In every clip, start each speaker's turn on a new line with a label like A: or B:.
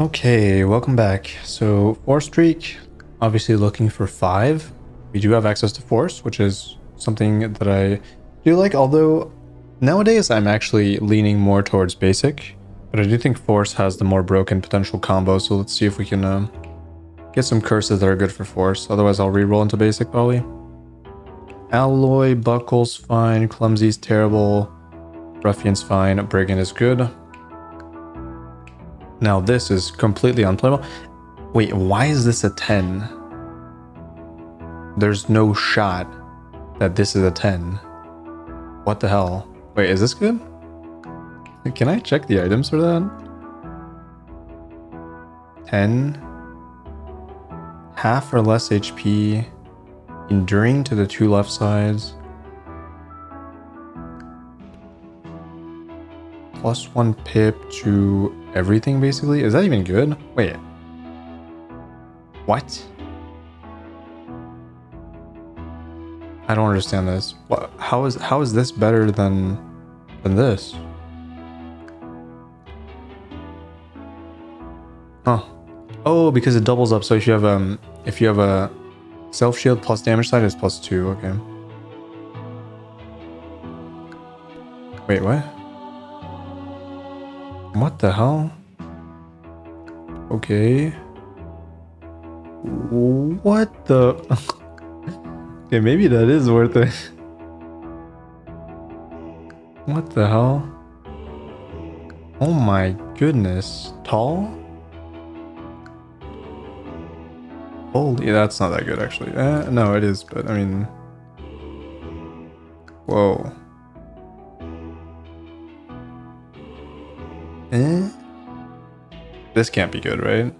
A: Okay, welcome back. So, Force Streak, obviously looking for five. We do have access to Force, which is something that I do like, although nowadays I'm actually leaning more towards basic. But I do think Force has the more broken potential combo, so let's see if we can uh, get some curses that are good for Force. Otherwise, I'll re-roll into basic probably. Alloy, Buckle's fine, Clumsy's terrible, Ruffian's fine, Brigand is good. Now this is completely unplayable. Wait, why is this a 10? There's no shot that this is a 10. What the hell? Wait, is this good? Can I check the items for that? 10. Half or less HP. Enduring to the two left sides. Plus one pip to everything, basically. Is that even good? Wait. What? I don't understand this. What, how is how is this better than than this? Huh. Oh, because it doubles up. So if you have um if you have a self shield plus damage side, it's plus two. Okay. Wait, what? What the hell? Okay. What the? okay, maybe that is worth it. what the hell? Oh my goodness. Tall? Holy, that's not that good actually. Eh, no, it is, but I mean... Whoa. Eh? This can't be good, right?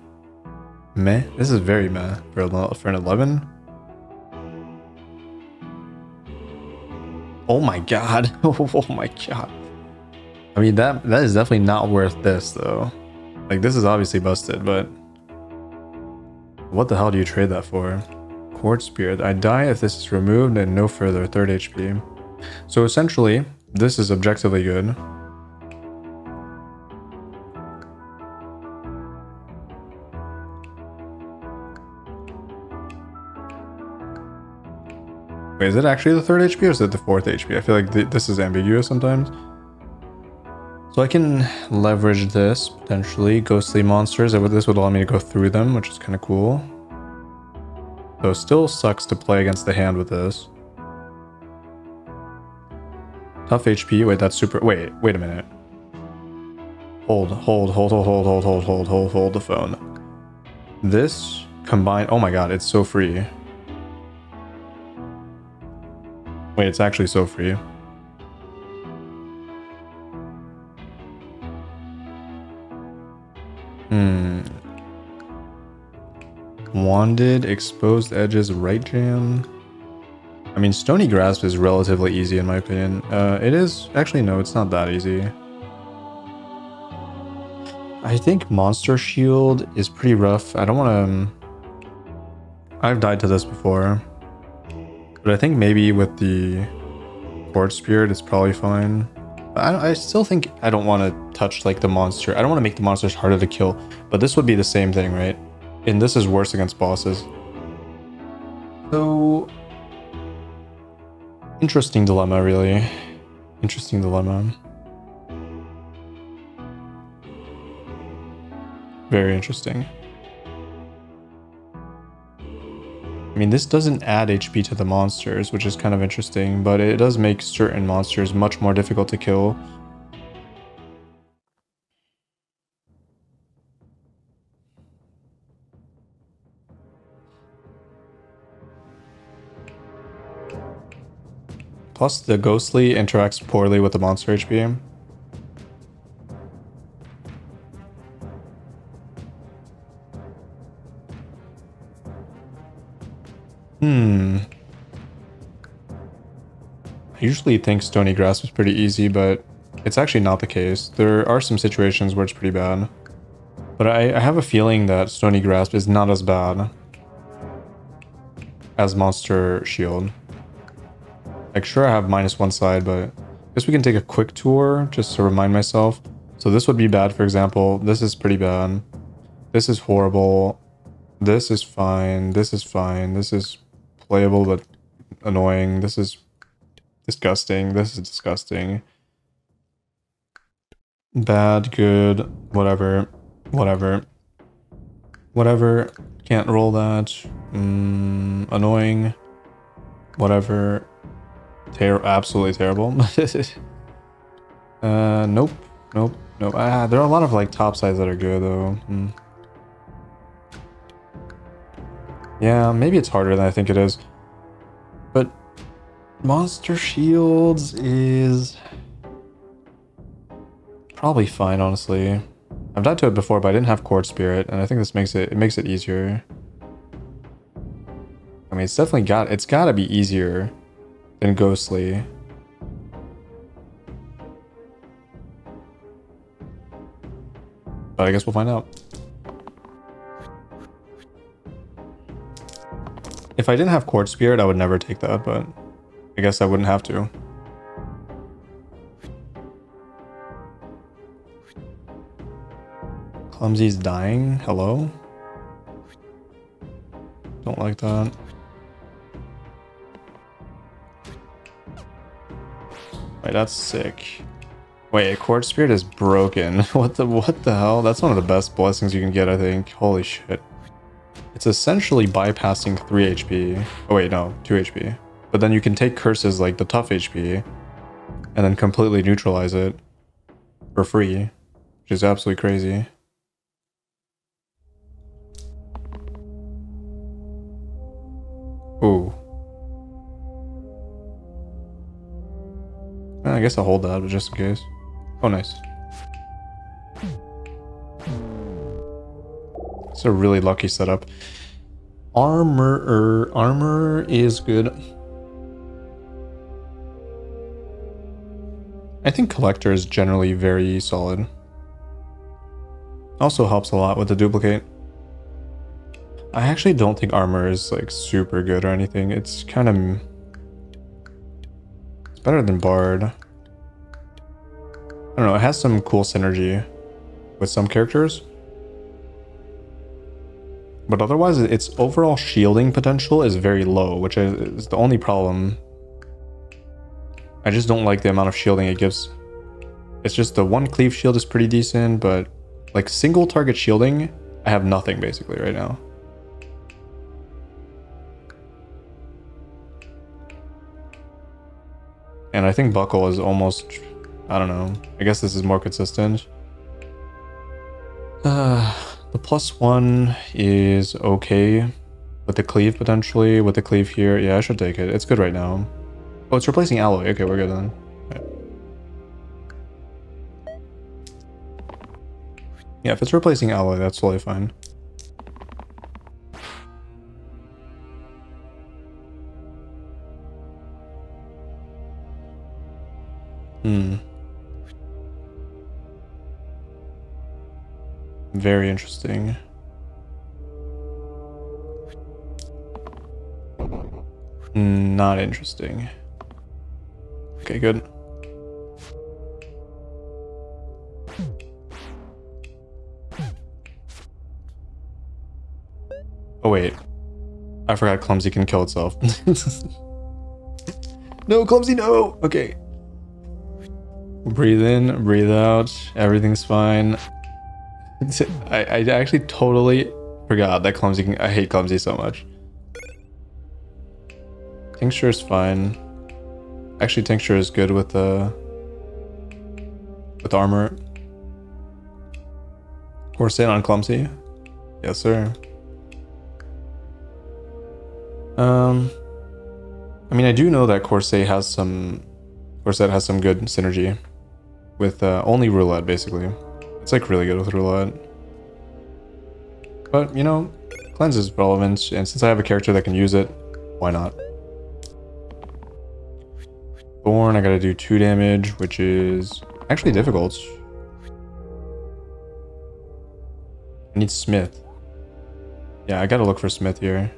A: Meh? This is very meh for, a, for an 11. Oh my god. oh my god. I mean, that that is definitely not worth this, though. Like, this is obviously busted, but... What the hell do you trade that for? Quartz Spirit. I die if this is removed and no further, 3rd HP. So essentially, this is objectively good. Wait, is it actually the 3rd HP or is it the 4th HP? I feel like th this is ambiguous sometimes. So I can leverage this, potentially. Ghostly monsters, this would allow me to go through them, which is kind of cool. Though still sucks to play against the hand with this. Tough HP, wait, that's super, wait, wait a minute. Hold, hold, hold, hold, hold, hold, hold, hold, hold, hold the phone. This combined, oh my god, it's so free. Wait, it's actually so free. Hmm. Wanded, exposed edges, right jam. I mean, Stony Grasp is relatively easy in my opinion. Uh, it is, actually no, it's not that easy. I think Monster Shield is pretty rough. I don't want to... Um, I've died to this before. But I think maybe with the Board Spirit, it's probably fine. I, I still think I don't want to touch like the monster. I don't want to make the monsters harder to kill, but this would be the same thing, right? And this is worse against bosses. So, interesting dilemma, really. Interesting dilemma. Very interesting. I mean, this doesn't add HP to the monsters, which is kind of interesting, but it does make certain monsters much more difficult to kill. Plus, the Ghostly interacts poorly with the monster HP. Hmm. I usually think Stony Grasp is pretty easy, but it's actually not the case. There are some situations where it's pretty bad. But I, I have a feeling that Stony Grasp is not as bad as Monster Shield. Like, sure, I have minus one side, but I guess we can take a quick tour just to remind myself. So this would be bad, for example. This is pretty bad. This is horrible. This is fine. This is fine. This is playable but annoying. This is disgusting. This is disgusting. Bad, good, whatever, whatever. Whatever, can't roll that. Mm, annoying, whatever. Ter absolutely terrible. uh, nope, nope, nope. Ah, there are a lot of like top sides that are good though. Mm. Yeah, maybe it's harder than I think it is. But Monster Shields is probably fine, honestly. I've died to it before, but I didn't have Court Spirit, and I think this makes it it makes it easier. I mean, it's definitely got it's got to be easier than Ghostly. But I guess we'll find out. If I didn't have Court Spirit, I would never take that, but I guess I wouldn't have to. Clumsy's dying? Hello? Don't like that. Wait, that's sick. Wait, Court Spirit is broken. What the what the hell? That's one of the best blessings you can get, I think. Holy shit. It's essentially bypassing 3 HP. Oh wait, no, 2 HP. But then you can take curses like the tough HP and then completely neutralize it for free, which is absolutely crazy. Ooh. I guess I'll hold that, just in case. Oh, nice. A really lucky setup. Armor, armor is good. I think collector is generally very solid. Also helps a lot with the duplicate. I actually don't think armor is like super good or anything. It's kind of... It's better than Bard. I don't know, it has some cool synergy with some characters. But otherwise, its overall shielding potential is very low, which is the only problem. I just don't like the amount of shielding it gives. It's just the one cleave shield is pretty decent, but like single target shielding, I have nothing basically right now. And I think Buckle is almost, I don't know, I guess this is more consistent. Uh, the plus one is okay with the cleave potentially. With the cleave here, yeah, I should take it. It's good right now. Oh, it's replacing alloy. Okay, we're good then. Yeah, if it's replacing alloy, that's totally fine. Hmm. Very interesting. Not interesting. Okay, good. Oh wait. I forgot Clumsy can kill itself. no, Clumsy, no! Okay. Breathe in, breathe out. Everything's fine. I, I actually totally forgot that Clumsy can... I hate Clumsy so much. Tincture is fine. Actually, Tincture is good with the... Uh, with armor. Corset on Clumsy. Yes, sir. Um... I mean, I do know that Corset has some... Corset has some good synergy with uh, only roulette, basically. It's like really good with roulette. But, you know, cleanse is relevant, and since I have a character that can use it, why not? Thorn, I gotta do 2 damage, which is actually difficult. I need Smith. Yeah, I gotta look for Smith here.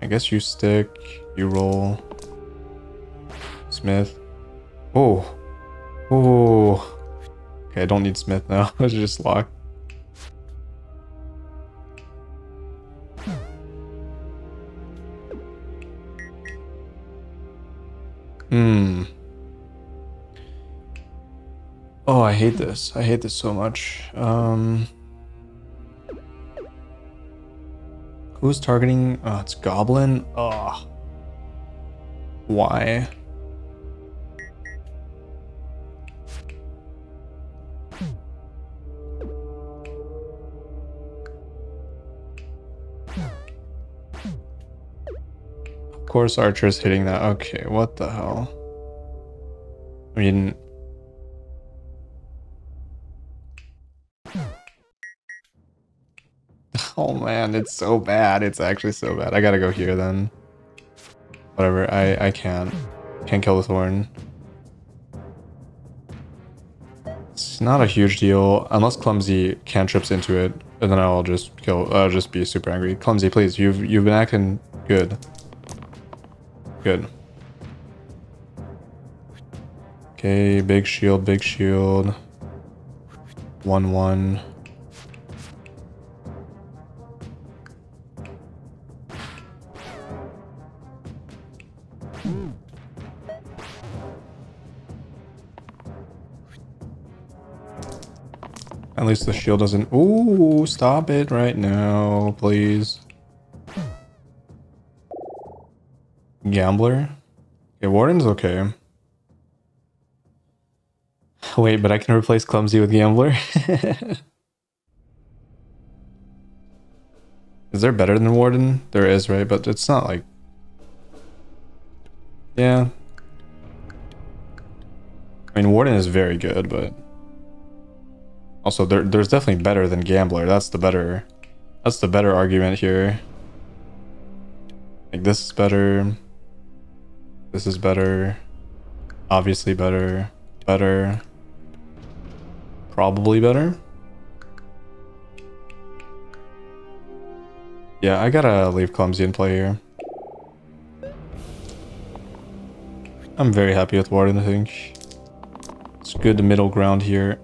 A: I guess you stick, you roll. Smith. Oh. Oh. Okay, I don't need Smith now. I just lock. Hmm. Oh, I hate this. I hate this so much. Um... Who's targeting? Oh, it's Goblin. Oh. Why? Course Archer's hitting that. Okay, what the hell? I mean... Oh man, it's so bad. It's actually so bad. I gotta go here then. Whatever, I, I can't. Can't kill the Thorn. It's not a huge deal, unless Clumsy cantrips into it, and then I'll just kill, I'll just be super angry. Clumsy, please, you've, you've been acting good. Good. Okay, big shield, big shield. 1-1. At least the shield doesn't... Ooh, stop it right now, please. Gambler? Okay, Warden's okay. Wait, but I can replace Clumsy with Gambler? is there better than Warden? There is, right? But it's not like... Yeah. I mean, Warden is very good, but... Also, there, there's definitely better than Gambler. That's the better... That's the better argument here. Like, this is better. This is better. Obviously better. Better. Probably better. Yeah, I gotta leave Clumsy in play here. I'm very happy with Warden, I think. It's good middle ground here.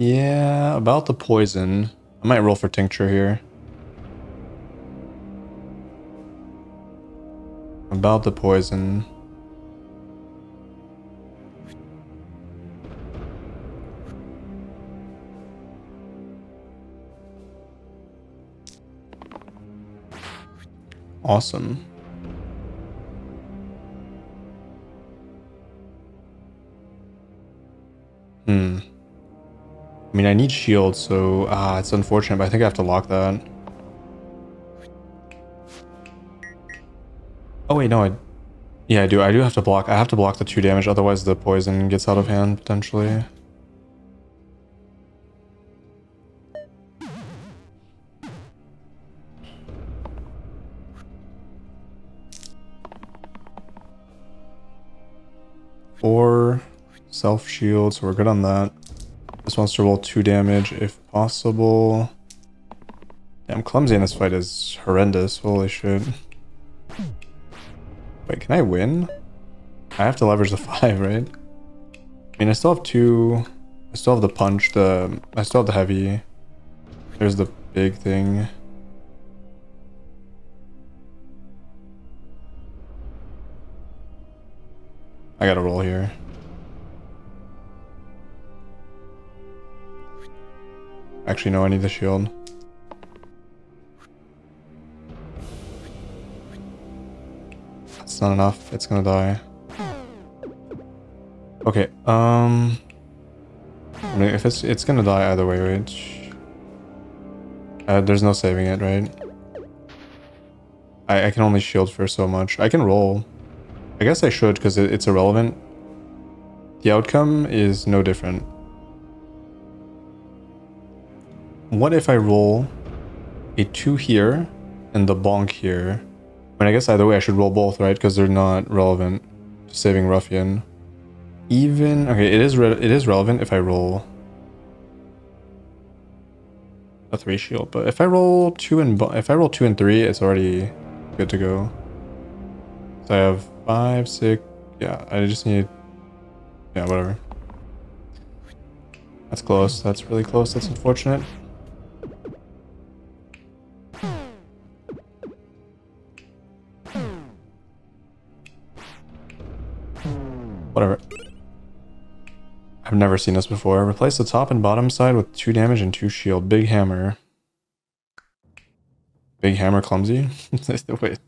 A: Yeah, about the poison. I might roll for tincture here. About the poison. Awesome. Hmm. I mean, I need shield, so ah, it's unfortunate, but I think I have to lock that. Oh wait, no, I, yeah, I do. I do have to block. I have to block the two damage, otherwise the poison gets out of hand potentially. Four self shield, so we're good on that. This to roll 2 damage if possible. Damn, Clumsy in this fight is horrendous. Holy shit. Wait, can I win? I have to leverage the 5, right? I mean, I still have two... I still have the punch, the... I still have the heavy. There's the big thing. I gotta roll here. Actually, no, I need the shield. That's not enough. It's gonna die. Okay, um... I mean, if it's it's gonna die either way, right? Uh, there's no saving it, right? I, I can only shield for so much. I can roll. I guess I should, because it, it's irrelevant. The outcome is no different. What if I roll a 2 here and the bonk here? I mean, I guess either way I should roll both, right? Because they're not relevant to saving Ruffian. Even... Okay, it is, it is relevant if I roll a 3 shield. But if I roll 2 and... If I roll 2 and 3, it's already good to go. So I have five, six. Yeah, I just need. Yeah, whatever. That's close. That's really close. That's unfortunate. Whatever. I've never seen this before. Replace the top and bottom side with 2 damage and 2 shield. Big hammer. Big hammer clumsy? Wait.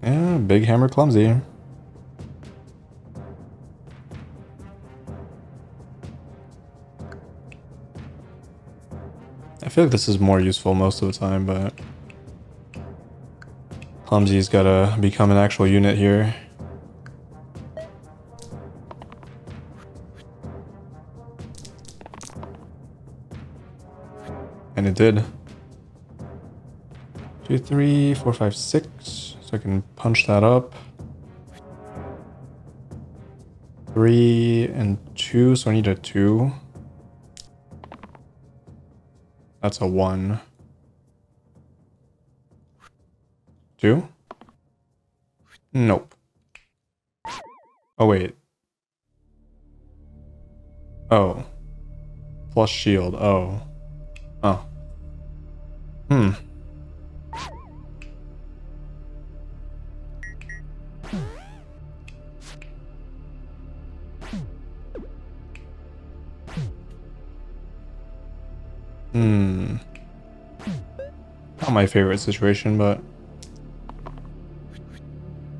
A: Yeah, big hammer clumsy. I feel like this is more useful most of the time, but... Clumsy's gotta become an actual unit here. And it did. Two, three, four, five, six. So I can punch that up. Three and two, so I need a two. That's a one. Two? Nope. Oh, wait. Oh. Plus shield. Oh. Oh. Hmm. Hmm. Not my favorite situation, but...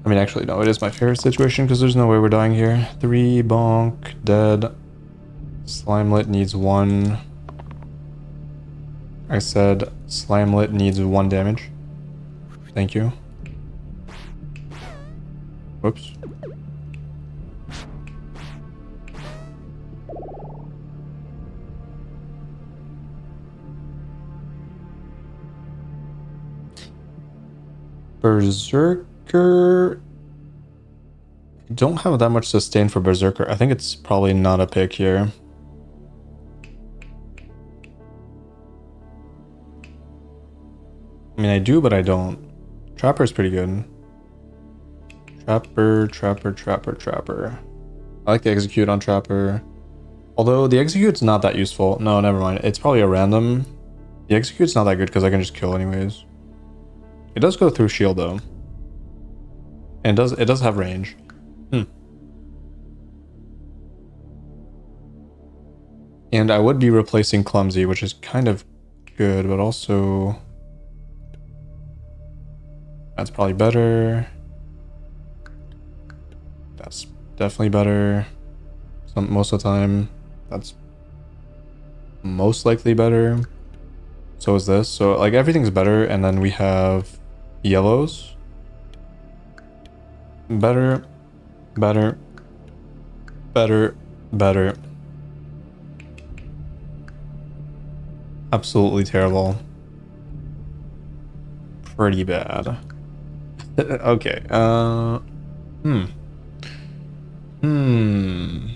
A: I mean, actually, no, it is my favorite situation because there's no way we're dying here. Three, bonk, dead. Slimelet needs one. I said Slimelet needs one damage. Thank you. Whoops. Berserker... Don't have that much sustain for Berserker. I think it's probably not a pick here. I mean, I do, but I don't. Trapper's pretty good. Trapper, Trapper, Trapper, Trapper. I like the execute on Trapper. Although the execute's not that useful. No, never mind. It's probably a random. The execute's not that good because I can just kill anyways. It does go through shield though. And it does it does have range. Hmm. And I would be replacing Clumsy, which is kind of good, but also... That's probably better. That's definitely better. Some, most of the time, that's most likely better. So is this. So like everything's better, and then we have yellows. Better, better, better, better. Absolutely terrible. Pretty bad. okay, uh... Hmm. Hmm...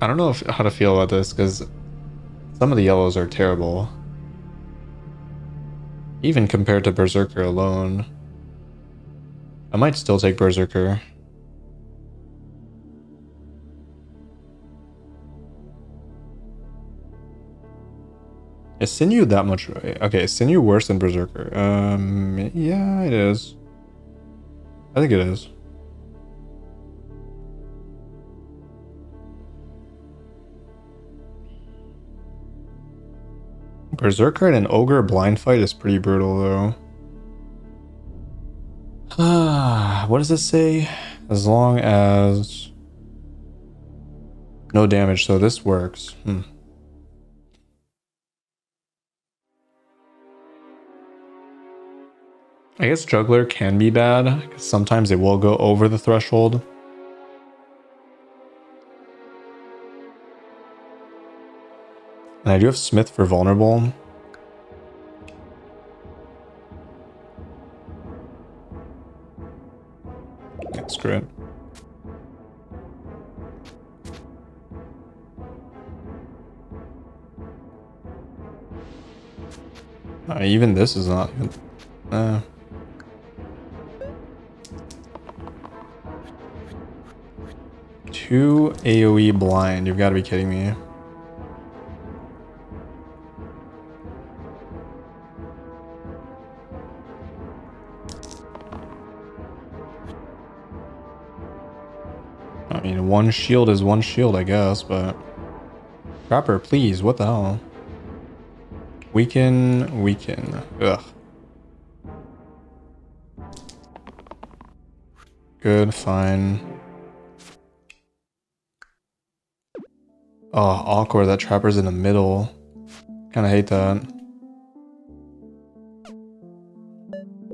A: I don't know if, how to feel about this, because some of the yellows are terrible. Even compared to Berserker alone. I might still take Berserker. Is Sinew that much? Okay, is Sinew worse than Berserker? Um, yeah, it is. I think it is. Berserker and an Ogre blind fight is pretty brutal, though. Ah, what does it say? As long as... No damage, so this works. Hmm. I guess Juggler can be bad, because sometimes it will go over the threshold. And I do have Smith for vulnerable. Okay, screw it. Uh, even this is not even... Uh. Two AoE blind, you've got to be kidding me. One shield is one shield, I guess, but... Crapper, please, what the hell? Weaken, weaken. Ugh. Good, fine. Oh, awkward. That trapper's in the middle. Kinda hate that.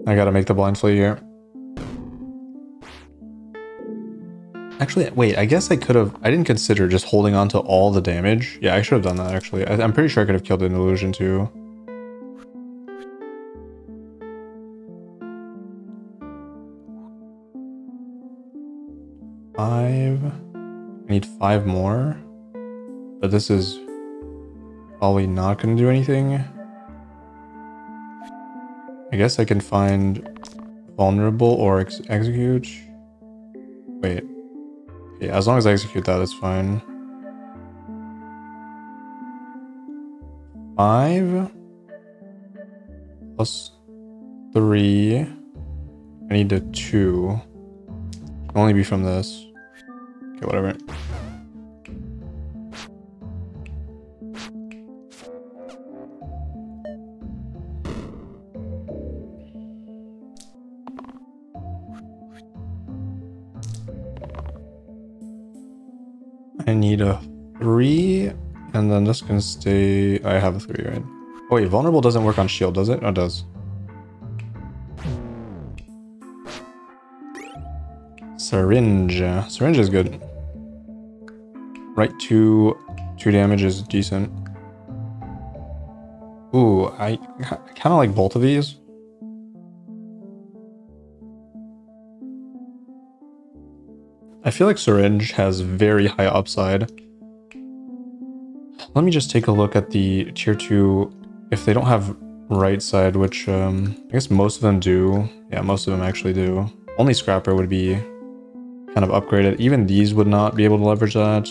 A: I gotta make the blind flee here. Actually, wait, I guess I could have... I didn't consider just holding on to all the damage. Yeah, I should have done that, actually. I, am pretty sure I could have killed an illusion, too. Five... I need five more. But this is probably not going to do anything. I guess I can find vulnerable or ex execute. Wait. Yeah, as long as I execute that, it's fine. Five plus three. I need a two. Only be from this. Okay, whatever. Need a three, and then this can stay. I have a three, right? Oh wait, vulnerable doesn't work on shield, does it? Oh, it does. Syringe. Syringe is good. Right two, two damage is decent. Ooh, I, I kind of like both of these. I feel like Syringe has very high upside. Let me just take a look at the tier 2. If they don't have right side, which um, I guess most of them do. Yeah, most of them actually do. Only Scrapper would be kind of upgraded. Even these would not be able to leverage that.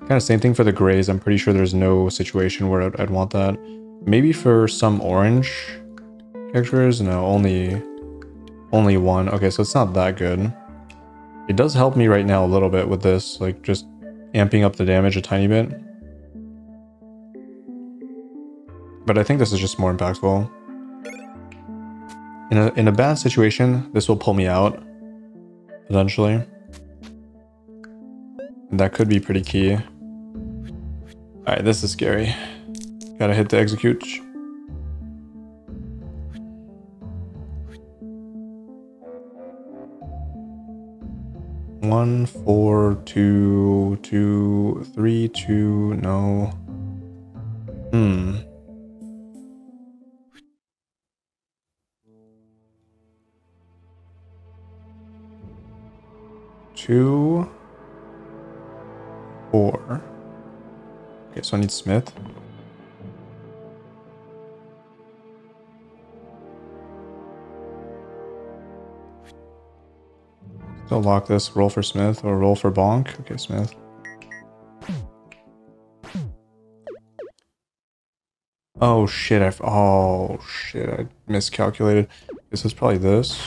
A: Kind of same thing for the grays. I'm pretty sure there's no situation where I'd, I'd want that. Maybe for some orange characters? No, only, only one. Okay, so it's not that good. It does help me right now a little bit with this, like just amping up the damage a tiny bit. But I think this is just more impactful. In a, in a bad situation, this will pull me out, potentially. And that could be pretty key. Alright, this is scary. Gotta hit the execute. One, four, two, two, three, two, no. Hmm. Two, four. Okay, so I need Smith. Still lock this. Roll for Smith or roll for Bonk. Okay, Smith. Oh shit, I oh shit, I miscalculated. This is probably this.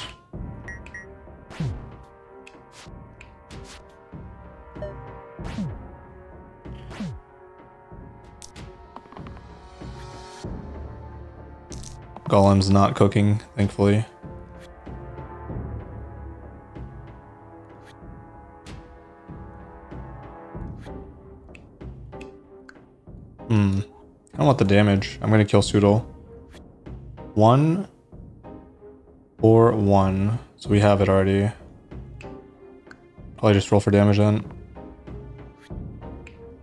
A: Golem's not cooking, thankfully. Hmm. I don't want the damage. I'm gonna kill Soodle. One or one. So we have it already. Probably just roll for damage then.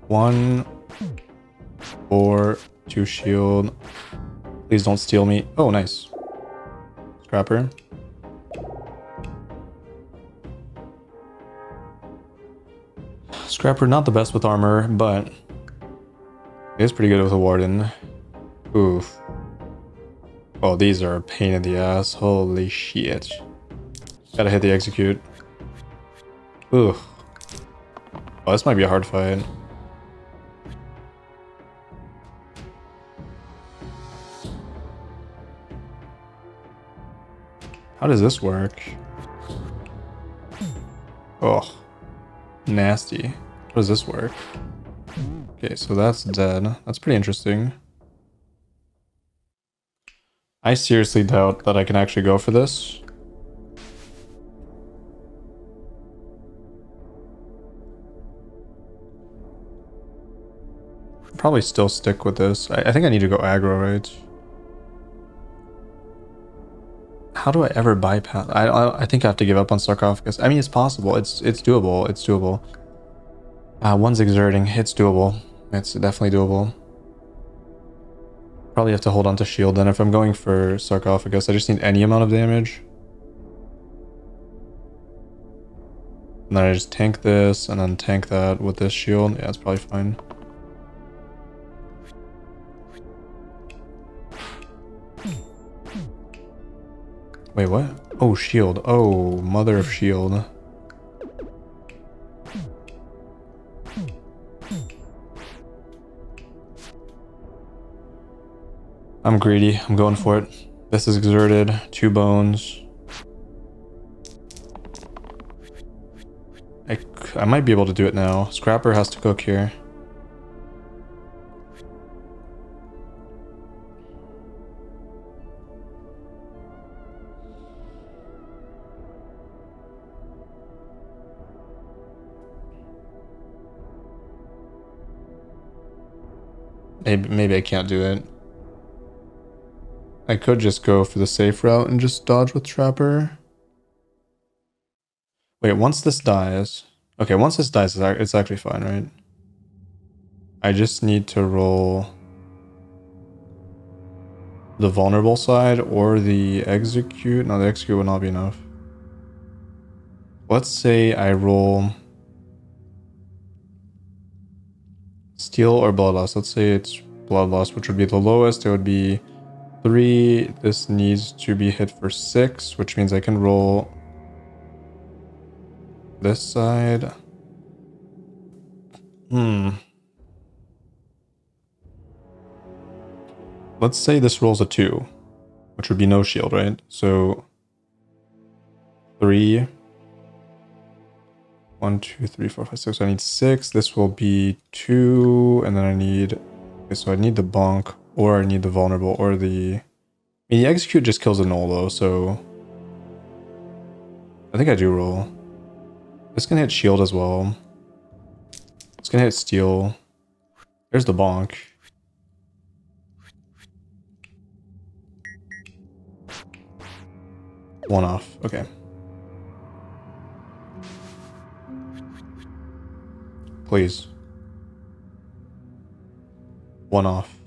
A: One or two shield. Please don't steal me. Oh, nice. Scrapper. Scrapper, not the best with armor, but is pretty good with a Warden. Oof. Oh, these are a pain in the ass. Holy shit. Gotta hit the execute. Ooh. Oh, this might be a hard fight. How does this work? Oh, nasty. How does this work? Okay, so that's dead. That's pretty interesting. I seriously doubt that I can actually go for this. Probably still stick with this. I, I think I need to go aggro, right? How do I ever bypass? I, I, I think I have to give up on sarcophagus. I mean, it's possible. It's it's doable. It's doable. Uh, one's exerting. It's doable. It's definitely doable. Probably have to hold on to shield then if I'm going for sarcophagus. I just need any amount of damage. And then I just tank this and then tank that with this shield. Yeah, it's probably fine. Wait, what? Oh, shield. Oh, mother of shield. I'm greedy. I'm going for it. This is exerted. Two bones. I, I might be able to do it now. Scrapper has to cook here. Maybe, maybe I can't do it. I could just go for the safe route and just dodge with Trapper. Wait, once this dies... Okay, once this dies, it's actually fine, right? I just need to roll the vulnerable side or the execute. No, the execute would not be enough. Let's say I roll Steel or Bloodlust. Let's say it's Bloodlust, which would be the lowest. It would be three. This needs to be hit for six, which means I can roll this side. Hmm. Let's say this rolls a two, which would be no shield, right? So three. One, two, three, four, five, six. So I need six. This will be two, and then I need. Okay, so I need the bonk or I need the vulnerable or the... I mean, the execute just kills a null though, so... I think I do roll. It's gonna hit shield as well. It's gonna hit steel. There's the bonk. One off. Okay. Please. One off.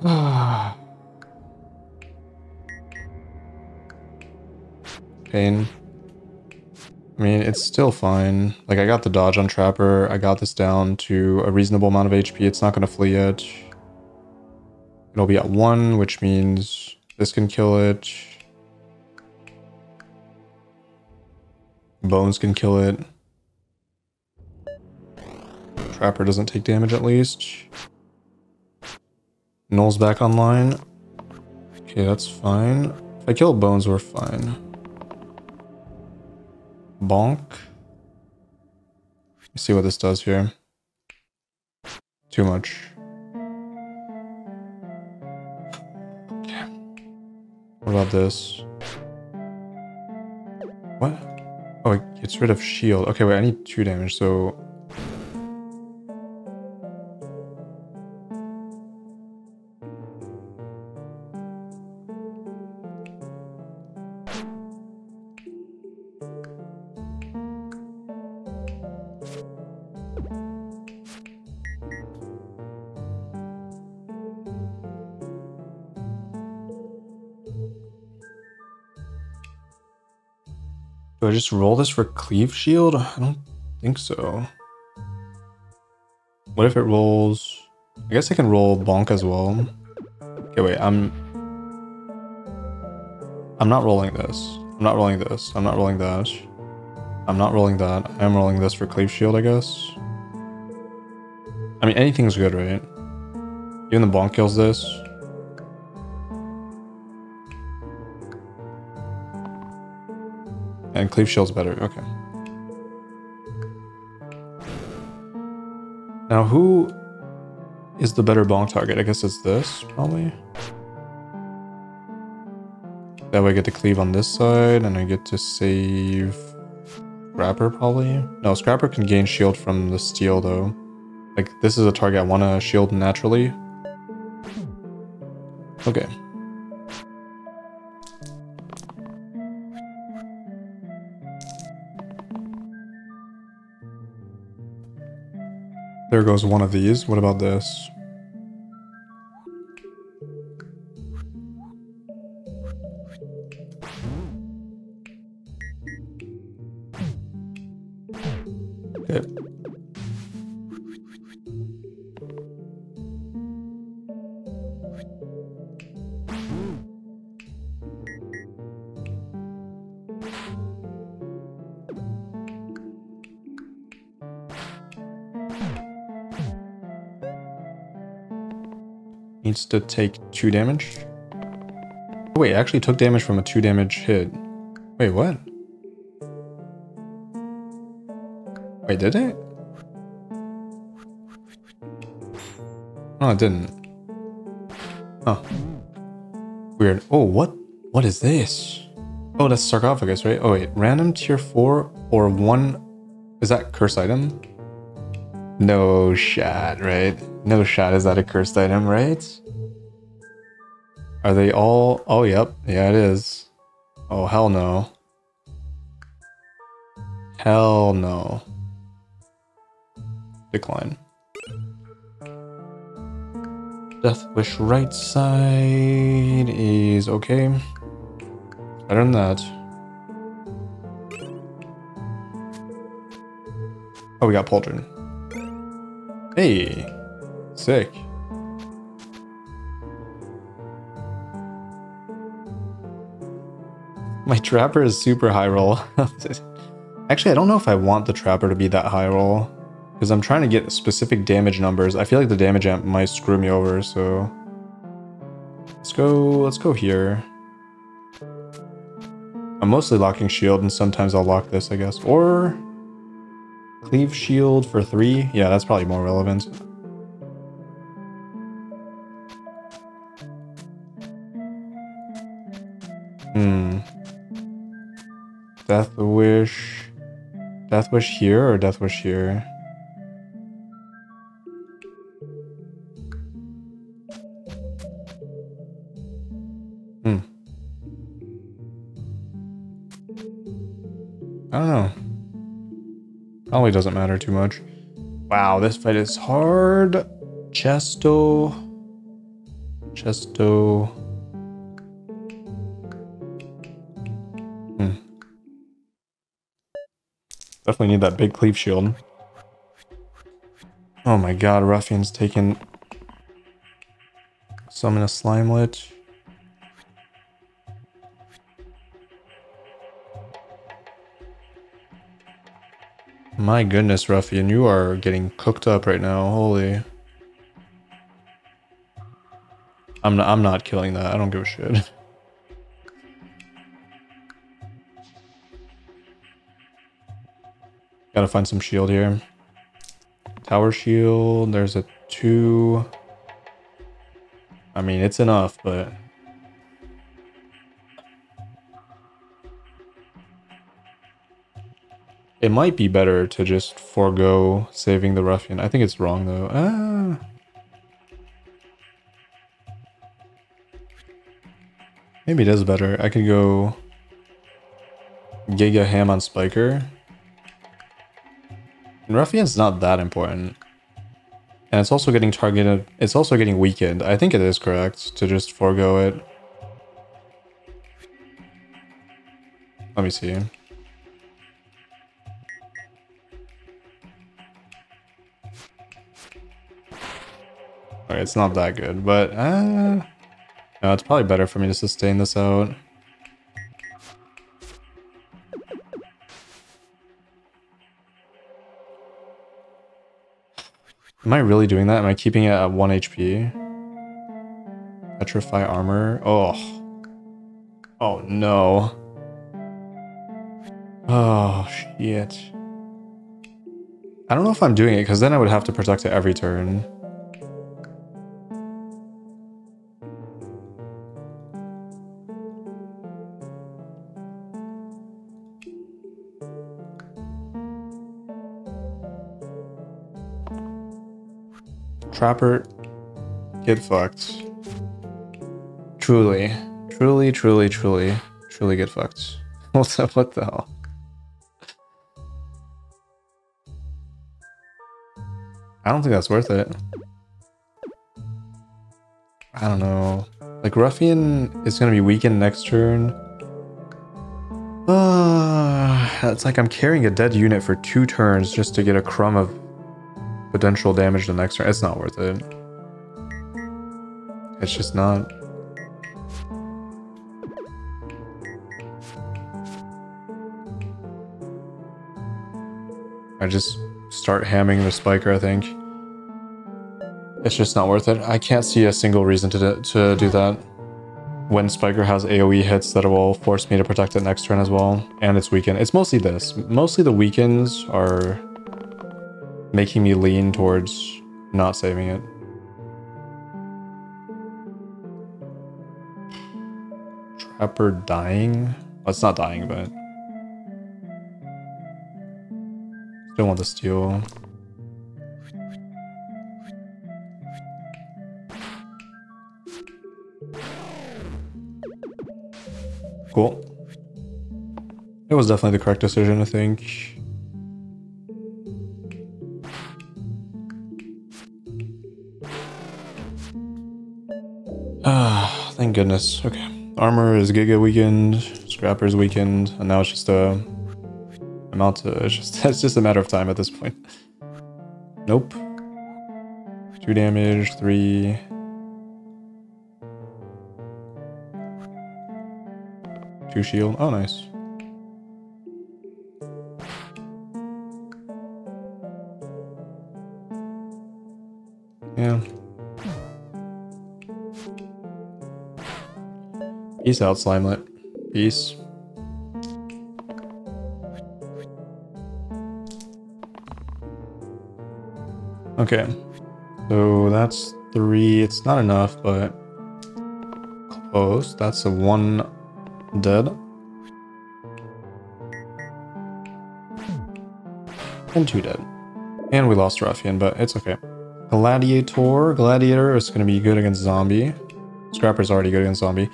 A: Pain. I mean, it's still fine. Like, I got the dodge on Trapper. I got this down to a reasonable amount of HP. It's not going to flee yet. It'll be at 1, which means this can kill it. Bones can kill it. Trapper doesn't take damage at least. Null's back online. Okay, that's fine. If I kill Bones, we're fine. Bonk. Let's see what this does here. Too much. Okay. What about this? What? Oh, it gets rid of shield. Okay, wait, I need two damage, so just roll this for cleave shield? I don't think so. What if it rolls... I guess I can roll bonk as well. Okay, wait, I'm... I'm not rolling this. I'm not rolling this. I'm not rolling that. I'm not rolling that. I am rolling this for Cleave Shield, I guess. I mean, anything's good, right? Even the bonk kills this. And Cleave Shield's better, okay. Now who is the better bonk target? I guess it's this, probably. That way I get to cleave on this side, and I get to save Scrapper, probably? No, Scrapper can gain shield from the steel, though. Like, this is a target I want to shield naturally. Okay. There goes one of these. What about this? Okay. To take two damage. Wait, I actually took damage from a two damage hit. Wait, what? Wait, did it? Oh, it didn't. Oh. Weird. Oh, what? What is this? Oh, that's sarcophagus, right? Oh, wait. Random tier 4 or 1... Is that curse item? No shot, right? No shot is that a cursed item, right? Are they all... Oh, yep. Yeah, it is. Oh, hell no. Hell no. Decline. Death Wish right side is okay. Better than that. Oh, we got Pauldron. Hey, sick. My Trapper is super high roll. Actually, I don't know if I want the Trapper to be that high roll. Because I'm trying to get specific damage numbers. I feel like the damage amp might screw me over, so... Let's go, let's go here. I'm mostly locking shield, and sometimes I'll lock this, I guess. Or... Cleave shield for three? Yeah, that's probably more relevant. Hmm. Death Wish... Death Wish here or Death Wish here? Hmm. I don't know. Probably doesn't matter too much. Wow, this fight is hard. Chesto. Chesto. Definitely need that big cleave shield. Oh my god, Ruffian's taken... Summon a Slimelet. My goodness, Ruffian, you are getting cooked up right now. Holy. I'm not, I'm not killing that. I don't give a shit. Gotta find some shield here. Tower shield. There's a two. I mean, it's enough, but It might be better to just forego saving the ruffian. I think it's wrong though. Ah. Maybe it is better. I could go Giga Ham on Spiker. And Ruffian's not that important. And it's also getting targeted. It's also getting weakened. I think it is correct to just forego it. Let me see. Okay, it's not that good, but uh, no, it's probably better for me to sustain this out. Am I really doing that? Am I keeping it at 1 HP? Petrify armor. Oh. Oh no. Oh shit. I don't know if I'm doing it because then I would have to protect it every turn. Trapper, get fucked. Truly, truly, truly, truly, truly get fucked. what the, what the hell? I don't think that's worth it. I don't know. Like, Ruffian is going to be weakened next turn. Uh, it's like I'm carrying a dead unit for two turns just to get a crumb of potential damage the next turn. It's not worth it. It's just not. I just start hamming the spiker, I think. It's just not worth it. I can't see a single reason to to do that. When Spiker has AoE hits that will force me to protect it next turn as well. And it's weakened. It's mostly this. Mostly the weakens are making me lean towards not saving it. Trapper dying? Well, it's not dying, but... Still want the steal. Cool. It was definitely the correct decision, I think. Ah, thank goodness. Okay. Armor is Giga weakened, Scrapper's weakened, and now it's just a amount to it's just it's just a matter of time at this point. Nope. Two damage, three. Two shield. Oh nice. Yeah. Peace out, Slimelet. Peace. Okay. So that's three. It's not enough, but close. That's a one dead. And two dead. And we lost Ruffian, but it's okay. Gladiator. Gladiator is going to be good against Zombie. Scrapper's already good against Zombie.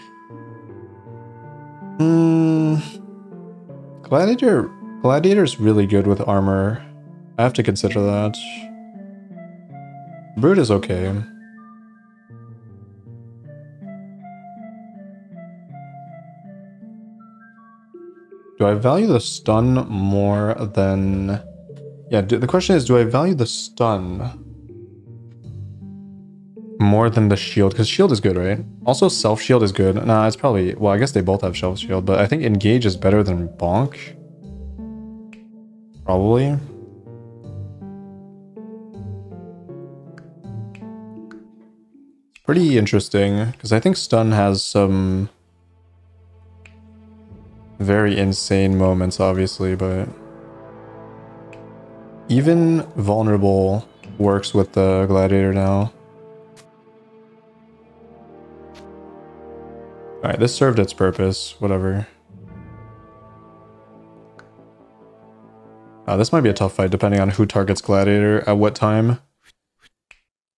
A: Hmm. Gladiator. Gladiator's really good with armor. I have to consider that. Brute is okay. Do I value the stun more than... Yeah, do, the question is, do I value the stun more than the shield? Because shield is good, right? Also, self-shield is good. Nah, it's probably... Well, I guess they both have self-shield, but I think engage is better than bonk. Probably. pretty interesting because I think stun has some very insane moments, obviously, but even vulnerable works with the gladiator now. Alright, this served its purpose, whatever. Uh, this might be a tough fight depending on who targets gladiator at what time.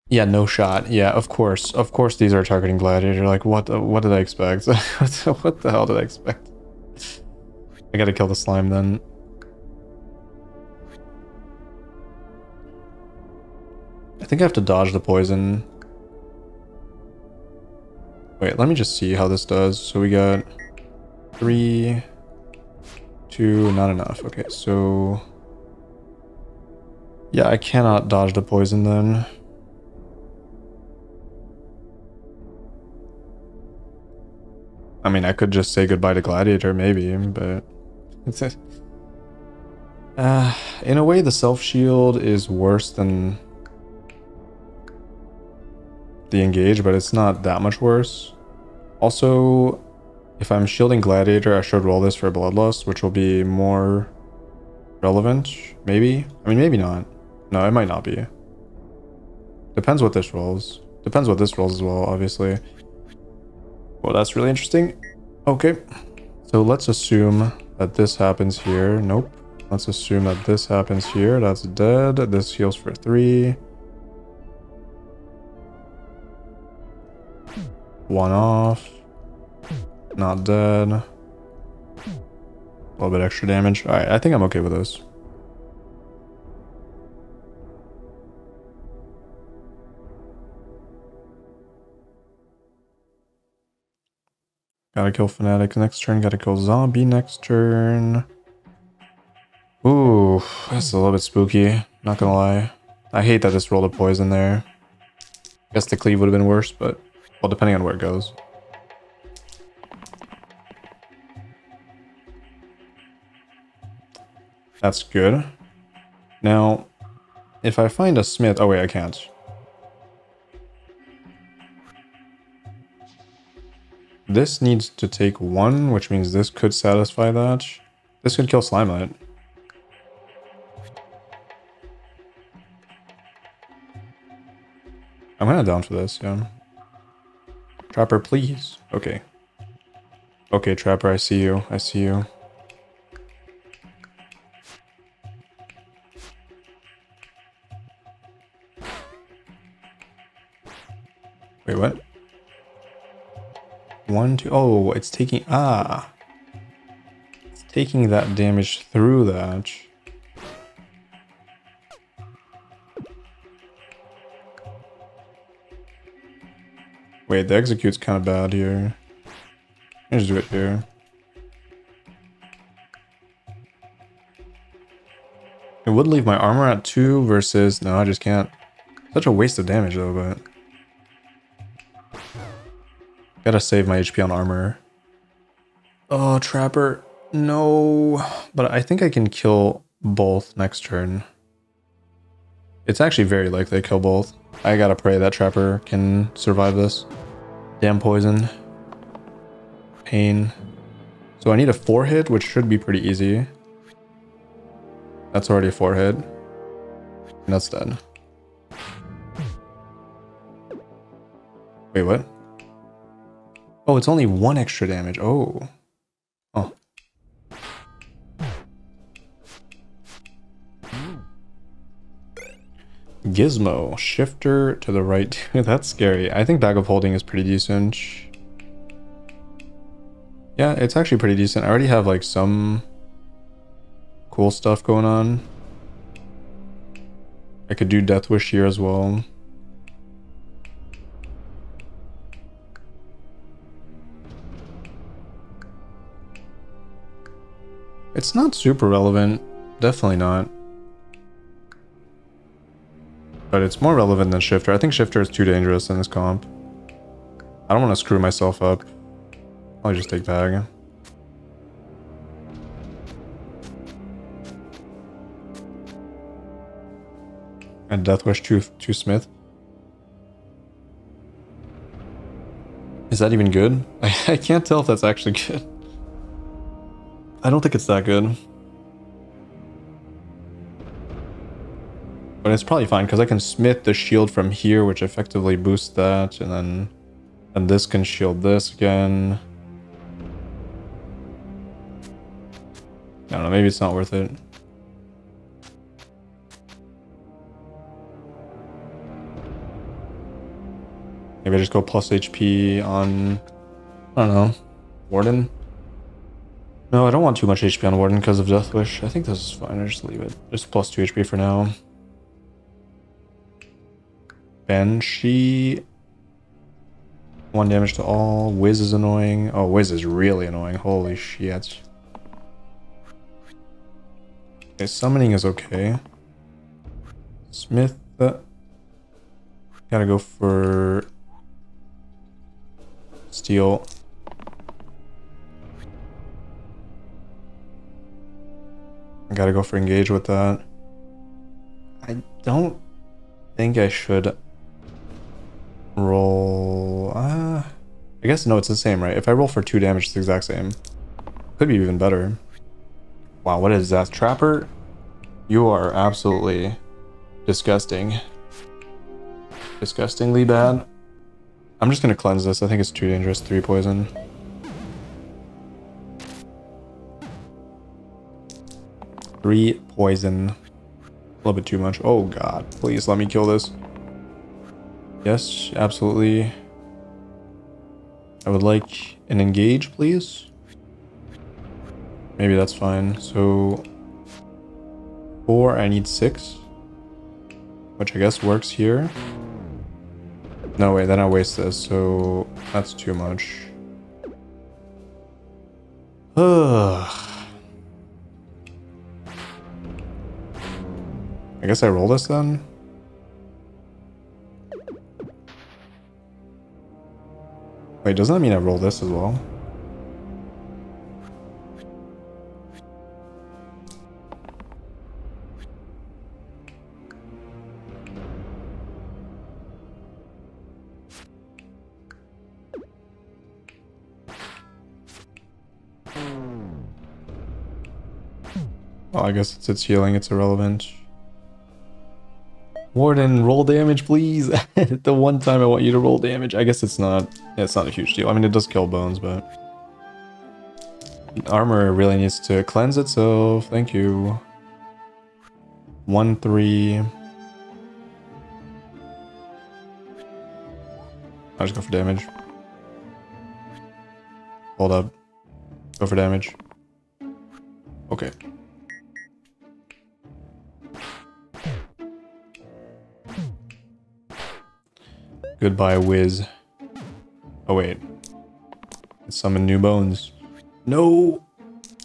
A: Yeah, no shot. Yeah, of course. Of course these are targeting Gladiator. Like, what What did I expect? what the hell did I expect? I gotta kill the slime then. I think I have to dodge the poison. Wait, let me just see how this does. So we got three, two, not enough. Okay, so... Yeah, I cannot dodge the poison then. I mean, I could just say goodbye to Gladiator, maybe, but... Uh, in a way, the self-shield is worse than the engage, but it's not that much worse. Also, if I'm shielding Gladiator, I should roll this for Bloodlust, which will be more relevant, maybe? I mean, maybe not. No, it might not be. Depends what this rolls. Depends what this rolls as well, obviously. Well, that's really interesting. Okay. So let's assume that this happens here. Nope. Let's assume that this happens here. That's dead. This heals for three. One off. Not dead. A little bit extra damage. Alright, I think I'm okay with this. Gotta kill Fanatic next turn, gotta kill Zombie next turn. Ooh, that's a little bit spooky, not gonna lie. I hate that this rolled a poison there. Guess the cleave would have been worse, but, well, depending on where it goes. That's good. Now, if I find a smith... Oh, wait, I can't. This needs to take one, which means this could satisfy that. This could kill Slimelet. I'm kind of down for this, yeah. Trapper, please. Okay. Okay, Trapper, I see you. I see you. Wait, what? One, two, oh, it's taking, ah. It's taking that damage through that. Wait, the execute's kind of bad here. Let's do it here. It would leave my armor at 2 versus... No, I just can't. Such a waste of damage though, but... Gotta save my HP on armor. Oh, Trapper. No. But I think I can kill both next turn. It's actually very likely I kill both. I gotta pray that Trapper can survive this. Damn poison. Pain. So I need a 4 hit, which should be pretty easy. That's already a 4 hit. And that's dead. Wait, what? Oh, it's only one extra damage. Oh. Gizmo, shifter to the right. That's scary. I think bag of holding is pretty decent. Yeah, it's actually pretty decent. I already have like some cool stuff going on. I could do Death Wish here as well. It's not super relevant. Definitely not. But it's more relevant than Shifter. I think Shifter is too dangerous in this comp. I don't want to screw myself up. I'll just take Bag. And Deathwish to, to Smith. Is that even good? I, I can't tell if that's actually good. I don't think it's that good. But it's probably fine because I can smith the shield from here, which effectively boosts that, and then and this can shield this again. I don't know, maybe it's not worth it. Maybe I just go plus HP on, I don't know, Warden. No, I don't want too much HP on Warden because of Death Wish. I think this is fine. I just leave it. Just plus 2 HP for now. Banshee. One damage to all. Wiz is annoying. Oh, Wiz is really annoying. Holy shit. Okay, summoning is okay. Smith. Uh, gotta go for steel. I gotta go for engage with that. I don't think I should roll... Uh, I guess no, it's the same, right? If I roll for two damage, it's the exact same. Could be even better. Wow, what is that? Trapper? You are absolutely disgusting. Disgustingly bad. I'm just gonna cleanse this. I think it's too dangerous. Three poison. Three poison. A little bit too much. Oh god. Please let me kill this. Yes, absolutely. I would like an engage, please. Maybe that's fine. So four, I need six. Which I guess works here. No, wait, then I waste this, so that's too much. Ugh. I guess I roll this then? Wait, doesn't that mean I roll this as well? Oh, I guess it's its healing, it's irrelevant. Warden, roll damage, please. the one time I want you to roll damage. I guess it's not. It's not a huge deal. I mean, it does kill bones, but armor really needs to cleanse itself. Thank you. One three. I'll just go for damage. Hold up. Go for damage. Okay. Goodbye, Wiz. Oh, wait. Summon new bones. No!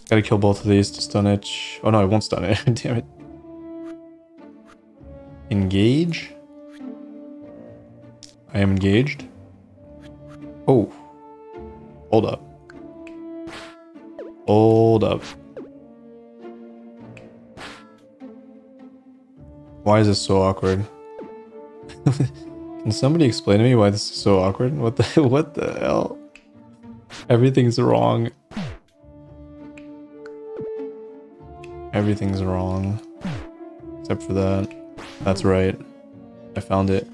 A: Gotta kill both of these to stun it. Oh no, I won't stun it. Damn it. Engage? I am engaged. Oh. Hold up. Hold up. Why is this so awkward? Can somebody explain to me why this is so awkward? What the what the hell? Everything's wrong. Everything's wrong. Except for that. That's right. I found it.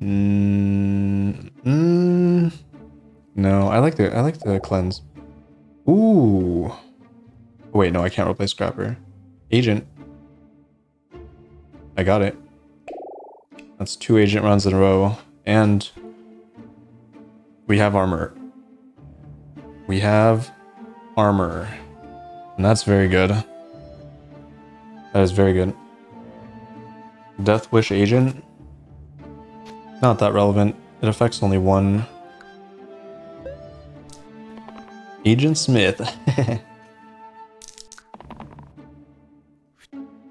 A: Mm, mm, no, I like the I like the cleanse. Ooh. Wait, no, I can't replace Scrapper. Agent. I got it. That's two agent runs in a row. And we have armor. We have armor. And that's very good. That is very good. Death Wish Agent. Not that relevant. It affects only one. Agent Smith.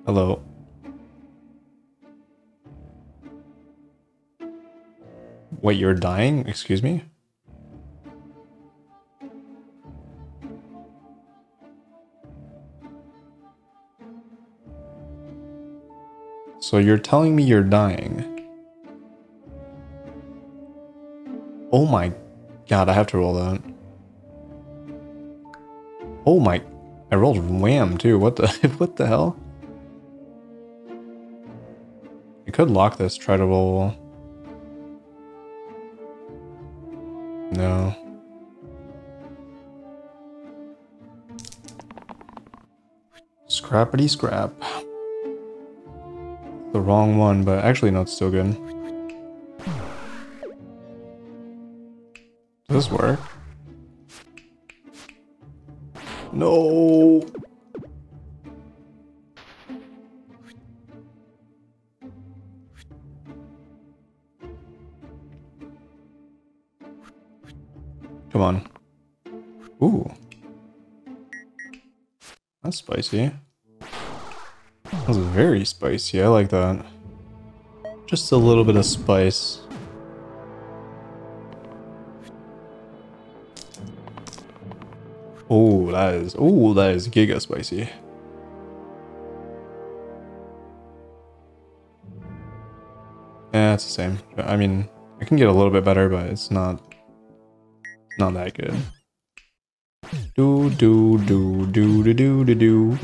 A: Hello. Wait, you're dying? Excuse me? So you're telling me you're dying? Oh my god, I have to roll that. Oh my... I rolled wham too, what the... what the hell? I could lock this, try to roll... No. Scrappity scrap. The wrong one, but actually no, it's still good. Does this work? No. spicy. That was very spicy. I like that. Just a little bit of spice. Oh, that is oh, that is giga spicy. Yeah, it's the same. I mean, I can get a little bit better, but it's not not that good. Do do do do do do do do.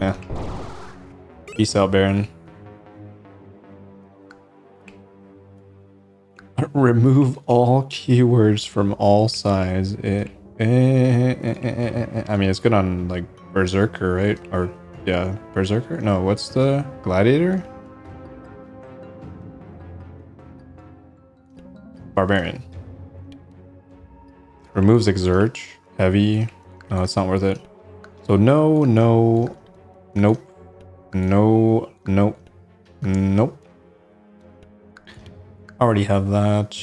A: Yeah. Peace out, Baron. Remove all keywords from all sides. It, eh, eh, eh, I mean, it's good on like Berserker, right? Or yeah, Berserker. No, what's the Gladiator? Barbarian. Removes Exert. Heavy. No, it's not worth it. So no, no, nope, no, nope, nope. Already have that.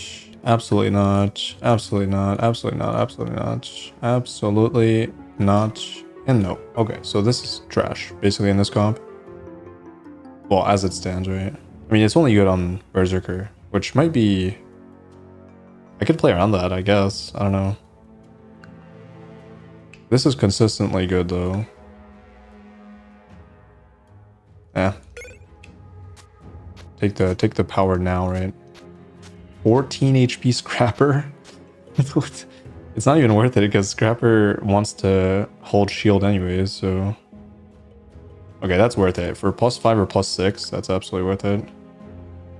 A: Absolutely not. Absolutely not. Absolutely not. Absolutely not. Absolutely not. And no. Okay, so this is trash, basically, in this comp. Well, as it stands, right? I mean, it's only good on Berserker, which might be... I could play around that, I guess. I don't know. This is consistently good, though. Yeah. Take the take the power now, right? 14 HP Scrapper? it's not even worth it because Scrapper wants to hold shield anyways, so... Okay, that's worth it. For plus 5 or plus 6, that's absolutely worth it.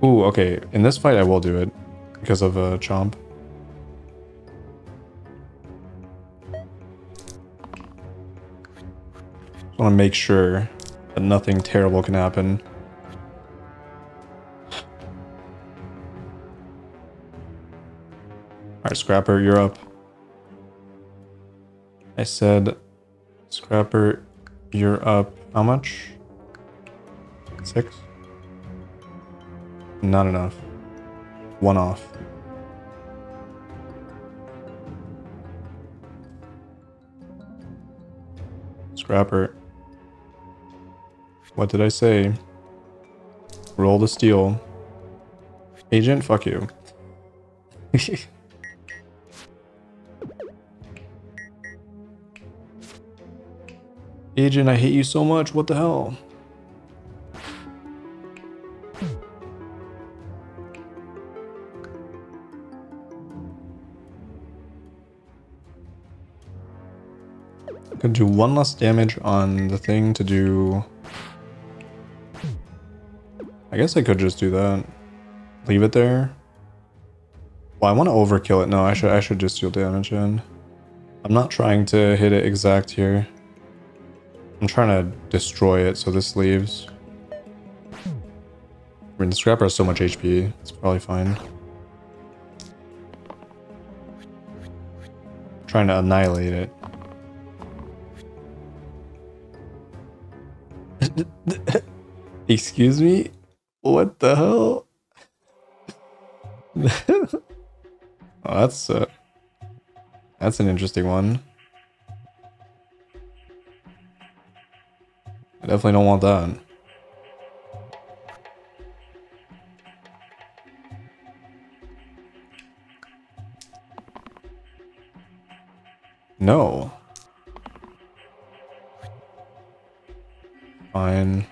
A: Ooh, okay. In this fight, I will do it because of uh, Chomp. Just want to make sure that nothing terrible can happen. Alright, Scrapper, you're up. I said, Scrapper, you're up. How much? Six? Not enough. One off. Scrapper. What did I say? Roll the steel. Agent, fuck you. Agent, I hate you so much. What the hell? Could do one less damage on the thing to do... I guess I could just do that. Leave it there. Well, I want to overkill it. No, I should I should just deal damage in. I'm not trying to hit it exact here. I'm trying to destroy it so this leaves. I mean, the Scrapper has so much HP. It's probably fine. trying to annihilate it. Excuse me? What the hell? oh, that's uh, that's an interesting one. I definitely don't want that. No. Fine.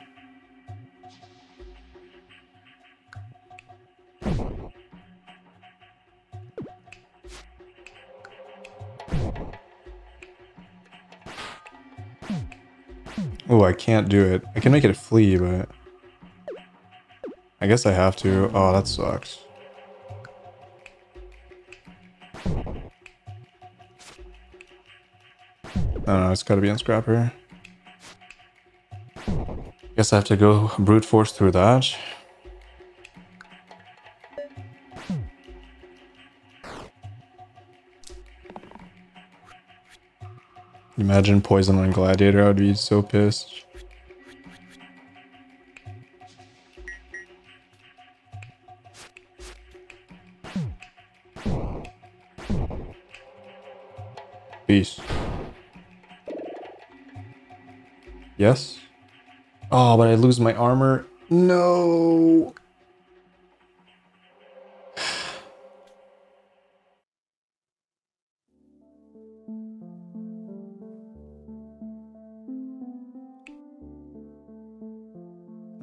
A: Oh, I can't do it. I can make it flee, but... I guess I have to. Oh, that sucks. I don't know, it's gotta be on Scrapper. Guess I have to go brute force through that. Imagine poison on Gladiator, I would be so pissed. Peace. Yes? Oh, but I lose my armor. No.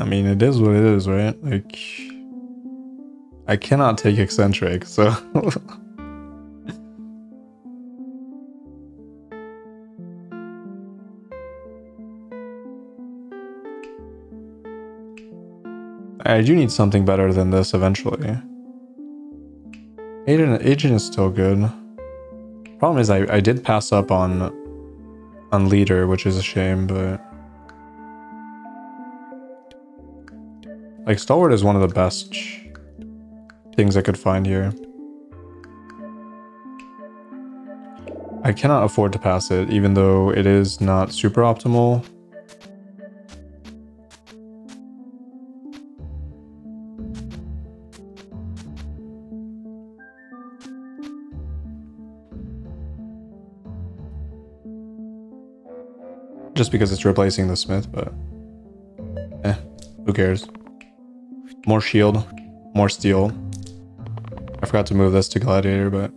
A: Mean, it is what it is, right? Like, I cannot take eccentric, so. I do need something better than this eventually. Agent, agent is still good. Problem is, I, I did pass up on on leader, which is a shame, but like stalwart is one of the best things I could find here. I cannot afford to pass it, even though it is not super optimal. Just because it's replacing the smith, but eh, who cares? More shield, more steel. I forgot to move this to gladiator, but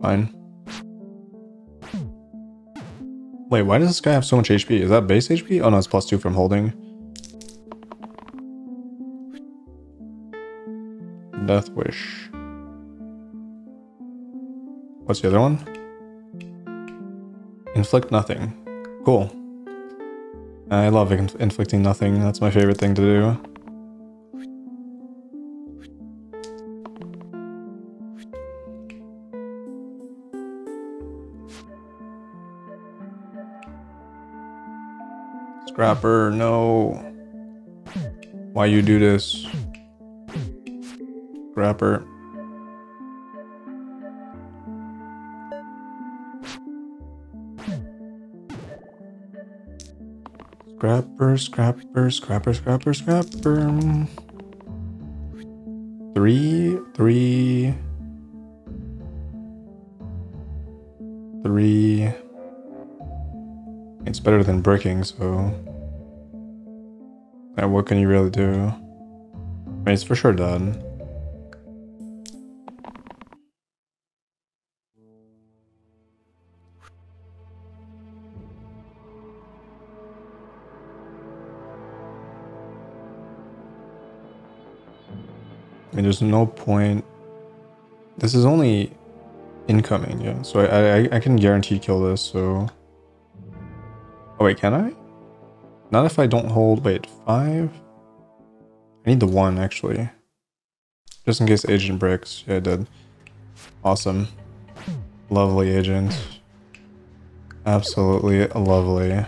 A: Fine. Wait, why does this guy have so much HP? Is that base HP? Oh no, it's plus two from holding. Death Wish. What's the other one? Inflict nothing. Cool. I love inflicting nothing. That's my favorite thing to do. Scrapper, no. Why you do this? Scrapper. Scrapper, scrapper, scrapper, scrapper, scrapper. Three, three, three. It's better than bricking, so... And what can you really do? I mean, it's for sure done. I mean, there's no point. This is only incoming, yeah. So I, I, I can guarantee kill this, so... Oh, wait, can I? Not if I don't hold... Wait, five? I need the one, actually. Just in case agent breaks. Yeah, I did. Awesome. Lovely agent. Absolutely lovely.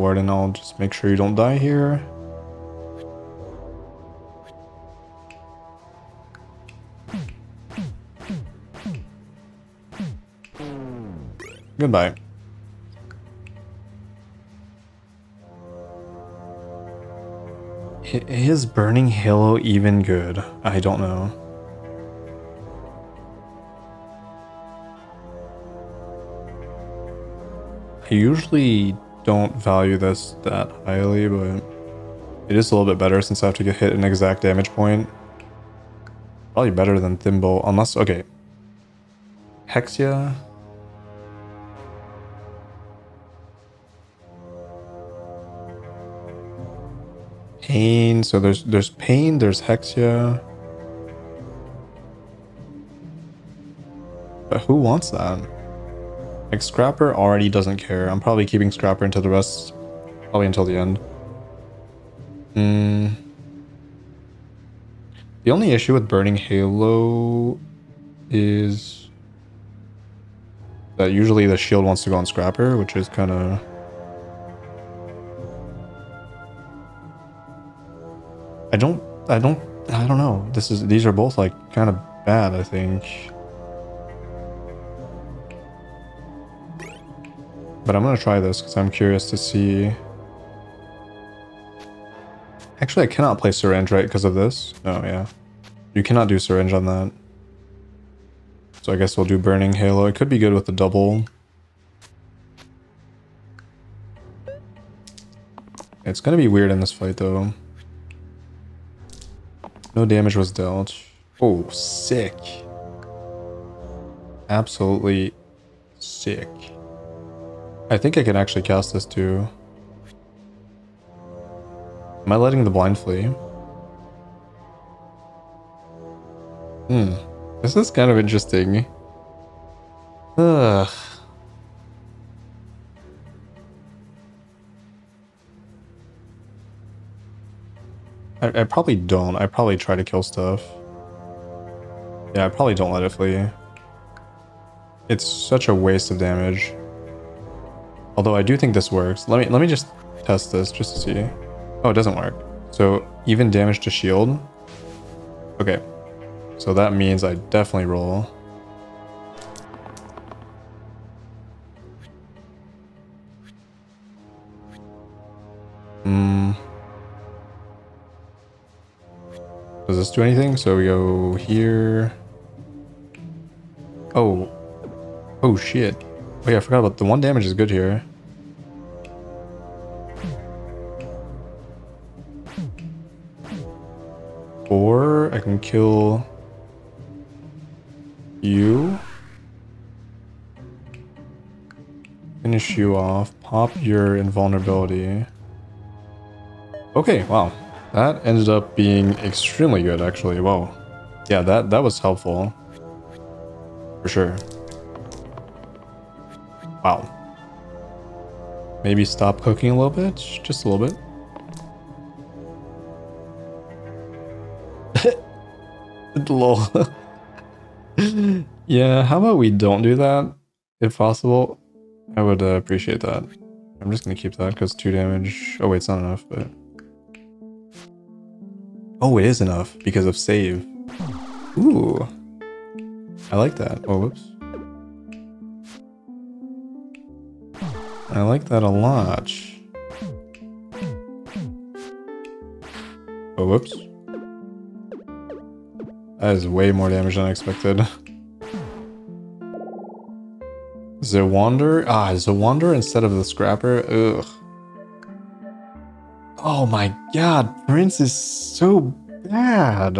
A: Alright, Warden, I'll just make sure you don't die here. Goodbye. Is Burning Halo even good? I don't know. I usually don't value this that highly, but it is a little bit better since I have to get hit an exact damage point. Probably better than Thimble, unless, okay. Hexia. Pain, so there's there's Pain, there's Hexia. But who wants that? Like, Scrapper already doesn't care. I'm probably keeping Scrapper until the rest. Probably until the end. Hmm. The only issue with burning Halo is that usually the shield wants to go on Scrapper, which is kind of... I don't, I don't, I don't know. This is, these are both like kind of bad, I think. But I'm gonna try this because I'm curious to see. Actually, I cannot play syringe, right, because of this? Oh, yeah. You cannot do syringe on that. So I guess we'll do burning halo. It could be good with the double. It's gonna be weird in this fight, though. No damage was dealt. Oh, sick. Absolutely sick. I think I can actually cast this too. Am I letting the blind flee? Hmm. This is kind of interesting. Ugh. I, I probably don't. I probably try to kill stuff. Yeah, I probably don't let it flee. It's such a waste of damage. Although I do think this works. Let me let me just test this just to see. Oh, it doesn't work. So even damage to shield. Okay. So that means I definitely roll. Hmm. Does this do anything? So we go here. Oh. Oh shit. Oh yeah, I forgot about the one damage is good here. Or I can kill you. Finish you off. Pop your invulnerability. Okay, wow. That ended up being extremely good, actually. Whoa. Yeah, that, that was helpful. For sure. Wow. Maybe stop cooking a little bit? Just a little bit. Lol. yeah, how about we don't do that? If possible. I would uh, appreciate that. I'm just gonna keep that because two damage. Oh wait, it's not enough, but... Oh, it is enough because of save. Ooh. I like that. Oh, whoops. I like that a lot. Oh, whoops. That is way more damage than I expected. Zawander? Ah, Zawander instead of the Scrapper? Ugh. Oh my god, Prince is so bad.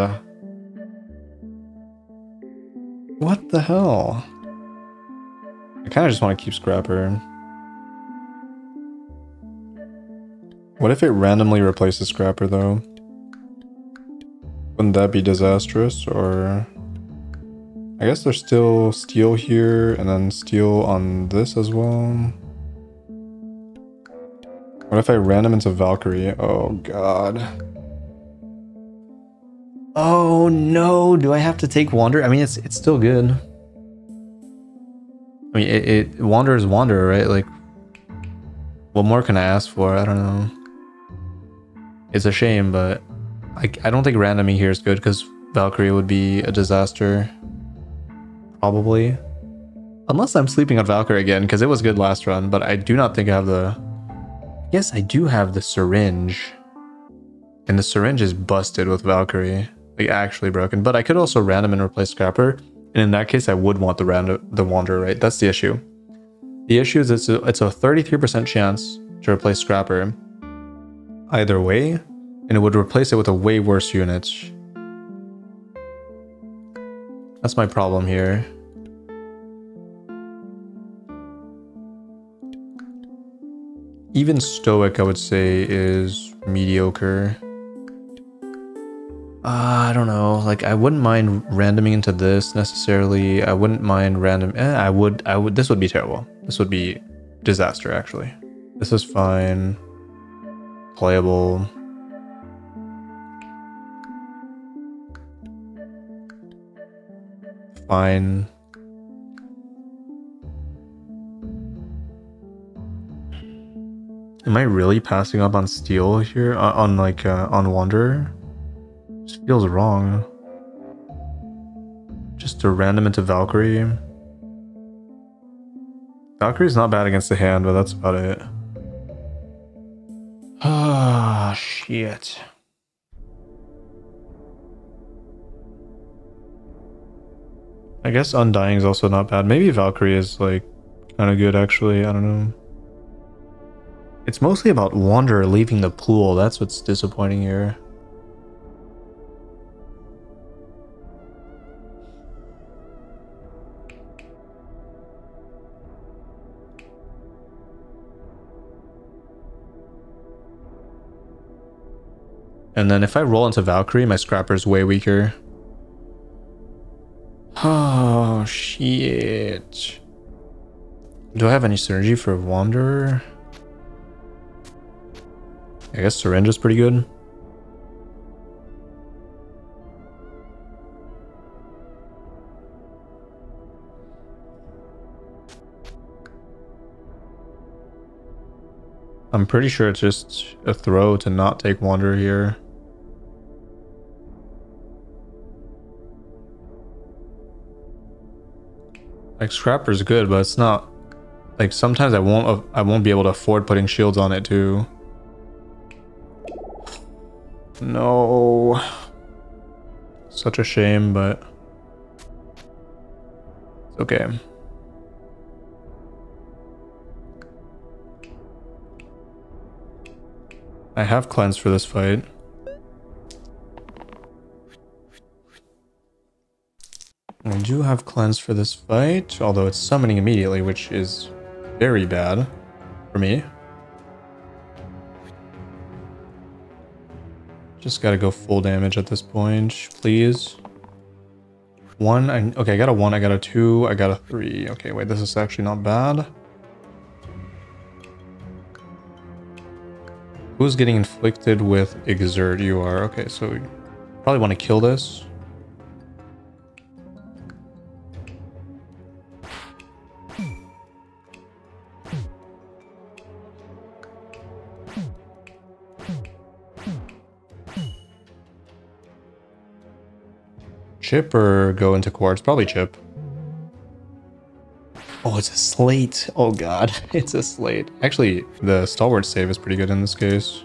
A: What the hell? I kind of just want to keep Scrapper. What if it randomly replaces Scrapper though? Wouldn't that be disastrous or... I guess there's still steel here and then steel on this as well. What if I random into Valkyrie? Oh god. Oh no, do I have to take Wander? I mean, it's it's still good. I mean, it, it Wander is Wander, right? Like, what more can I ask for? I don't know. It's a shame, but I, I don't think randoming here is good because Valkyrie would be a disaster. Probably. Unless I'm sleeping on Valkyrie again because it was good last run, but I do not think I have the... Yes, I do have the syringe. And the syringe is busted with Valkyrie. Like actually broken. But I could also random and replace Scrapper. And in that case, I would want the random the Wanderer, right? That's the issue. The issue is it's a, it's a 33% chance to replace Scrapper. Either way, and it would replace it with a way worse unit. That's my problem here. Even Stoic, I would say, is mediocre. Uh, I don't know. Like, I wouldn't mind randoming into this necessarily. I wouldn't mind random. Eh, I would. I would. This would be terrible. This would be disaster. Actually, this is fine. Playable. Fine. Am I really passing up on steel here? On, on like, uh, on Wanderer? Just feels wrong. Just to random into Valkyrie. Valkyrie's not bad against the hand, but that's about it. Ah, shit. I guess Undying is also not bad. Maybe Valkyrie is like kind of good actually. I don't know. It's mostly about Wanderer leaving the pool. That's what's disappointing here. And then if I roll into Valkyrie, my Scrapper's way weaker. Oh, shit. Do I have any synergy for Wanderer? I guess Syringe is pretty good. I'm pretty sure it's just a throw to not take Wanderer here. Like Scrapper's good, but it's not like sometimes I won't I won't be able to afford putting shields on it too. No. Such a shame, but it's okay. I have cleanse for this fight. I do have cleanse for this fight, although it's summoning immediately, which is very bad for me. Just gotta go full damage at this point, please. One, I, okay, I got a one, I got a two, I got a three. Okay, wait, this is actually not bad. Who's getting inflicted with exert? You are. Okay, so probably want to kill this. Chip or go into quartz? Probably chip. Oh, it's a slate. Oh god, it's a slate. Actually, the stalwart save is pretty good in this case.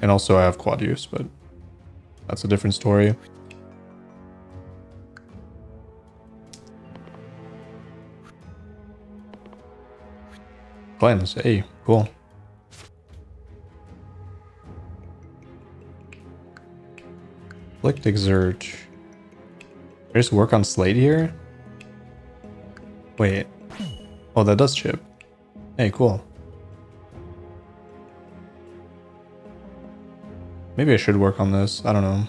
A: And also I have quad use, but that's a different story. Cleanse, hey, cool. Flick exert. Just work on Slate here? Wait. Oh, that does chip. Hey, cool. Maybe I should work on this. I don't know.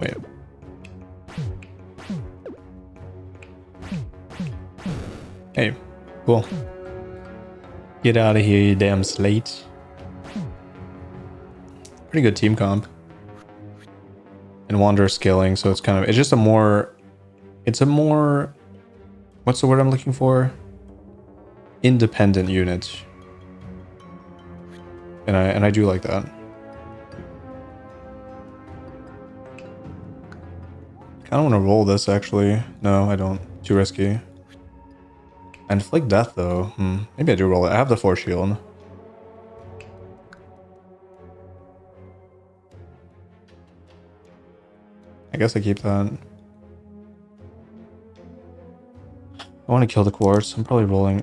A: Wait. Hey, cool. Get out of here, you damn slate. Pretty good team comp. And Wanderer scaling, so it's kind of, it's just a more, it's a more, what's the word I'm looking for? Independent unit. And I, and I do like that. I don't want to roll this actually. No, I don't. Too risky. And Inflict Death though. Hmm. Maybe I do roll it. I have the Force Shield. I guess I keep that. I want to kill the quartz. I'm probably rolling.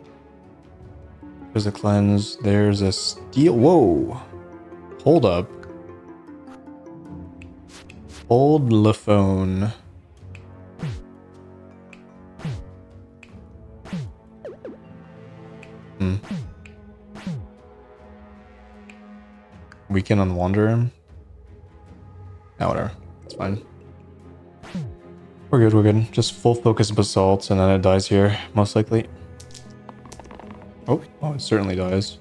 A: There's a cleanse. There's a steel. Whoa. Hold up. Hold the phone. Hmm. Weaken on Wanderer. Ah, whatever. It's fine. We're good, we're good. Just full focus basalt and then it dies here, most likely. Oh, oh, it certainly dies.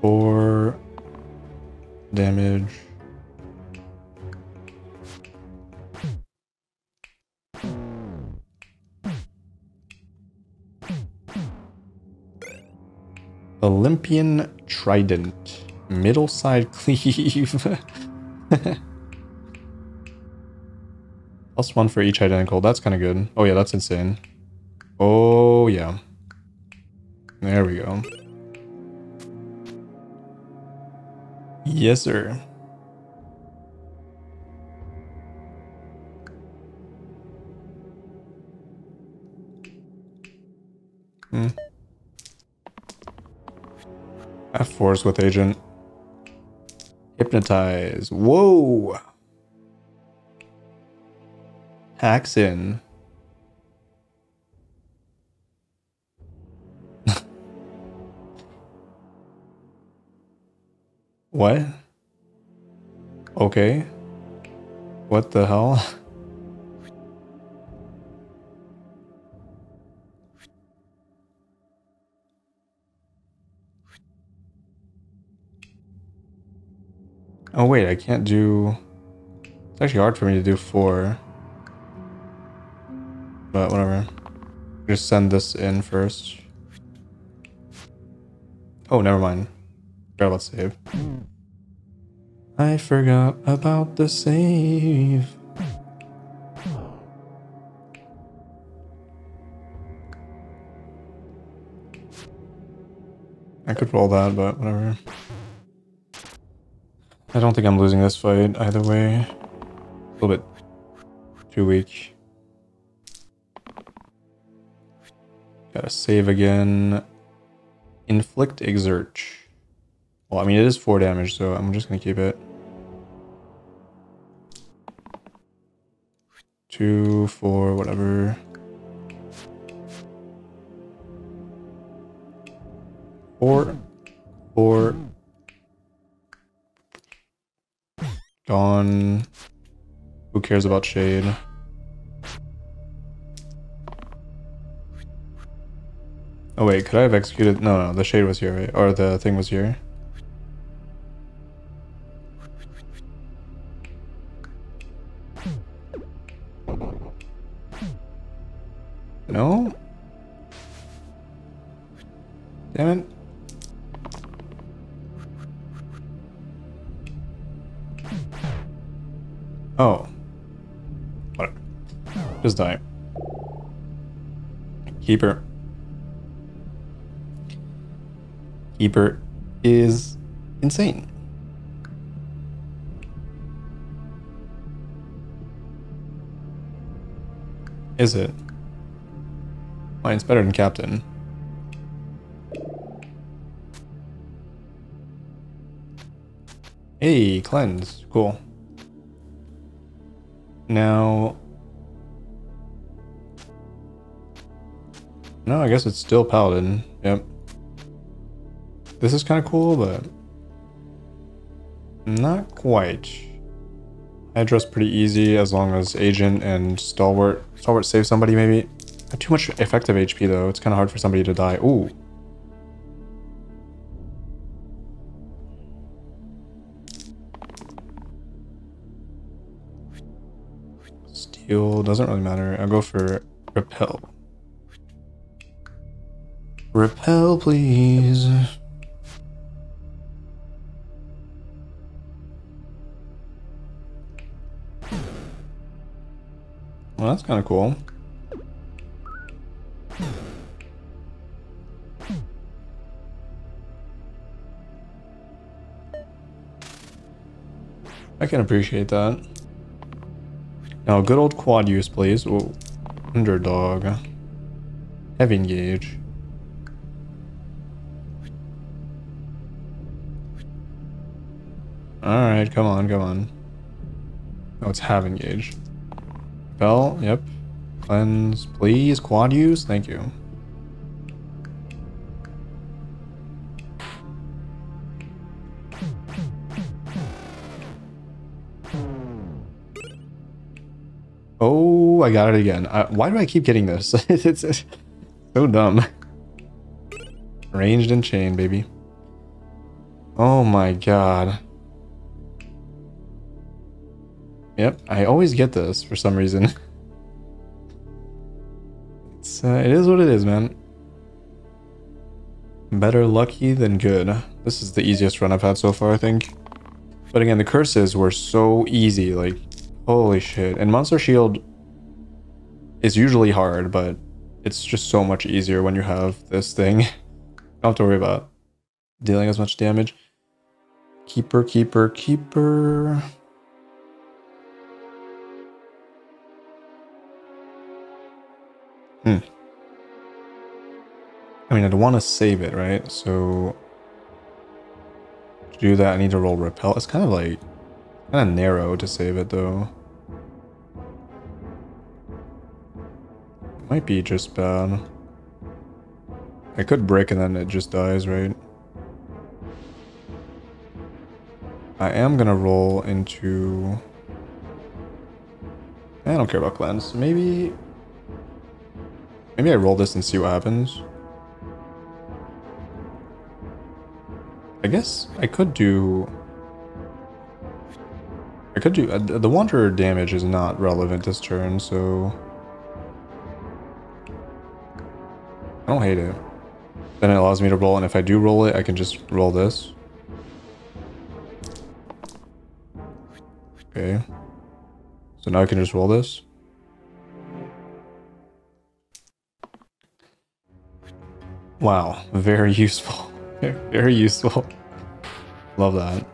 A: Four damage. Olympian Trident. Middle side cleave. Plus one for each identical. That's kind of good. Oh yeah, that's insane. Oh yeah. There we go. Yes, sir. Hmm. F-Force with agent. Hypnotize. Whoa! Hacks in. what? Okay. What the hell? Oh wait, I can't do... It's actually hard for me to do four. But whatever. Just send this in first. Oh, never mind. Forgot about save. I forgot about the save. I could roll that, but whatever. I don't think I'm losing this fight either way. A little bit too weak. Gotta save again. Inflict Exert. Well, I mean, it is 4 damage, so I'm just gonna keep it. Two, four, whatever. Four, four, Gone. Who cares about shade? Oh wait, could I have executed? No, no, the shade was here, right? Or the thing was here. Keeper is insane. Is it? Mine's better than Captain. Hey, cleanse. Cool. Now... No, I guess it's still Paladin. Yep. This is kind of cool, but... Not quite. Address pretty easy as long as Agent and Stalwart... Stalwart save somebody, maybe. Not too much effective HP, though. It's kind of hard for somebody to die. Ooh. Steel doesn't really matter. I'll go for repel. Repel, please. Well, that's kind of cool. I can appreciate that. Now, good old quad use, please. Ooh, underdog. Heavy engage. Alright, come on, come on. Oh, it's have engage. Bell, yep. Cleanse, please. Quad use, thank you. Oh, I got it again. Uh, why do I keep getting this? it's, it's so dumb. Ranged and chain, baby. Oh my god. Yep, I always get this for some reason. It's, uh, it is what it is, man. Better lucky than good. This is the easiest run I've had so far, I think. But again, the curses were so easy, like, holy shit. And Monster Shield is usually hard, but it's just so much easier when you have this thing. don't have to worry about dealing as much damage. Keeper, keeper, keeper. Hmm. I mean, I'd want to save it, right? So to do that, I need to roll repel. It's kind of like kind of narrow to save it though. It Might be just bad. I could break and then it just dies, right? I am gonna roll into... I don't care about cleanse. Maybe... Maybe I roll this and see what happens. I guess I could do... I could do... Uh, the Wanderer damage is not relevant this turn, so... I don't hate it. Then it allows me to roll, and if I do roll it, I can just roll this. Okay. So now I can just roll this. Wow, very useful. very useful. Love that.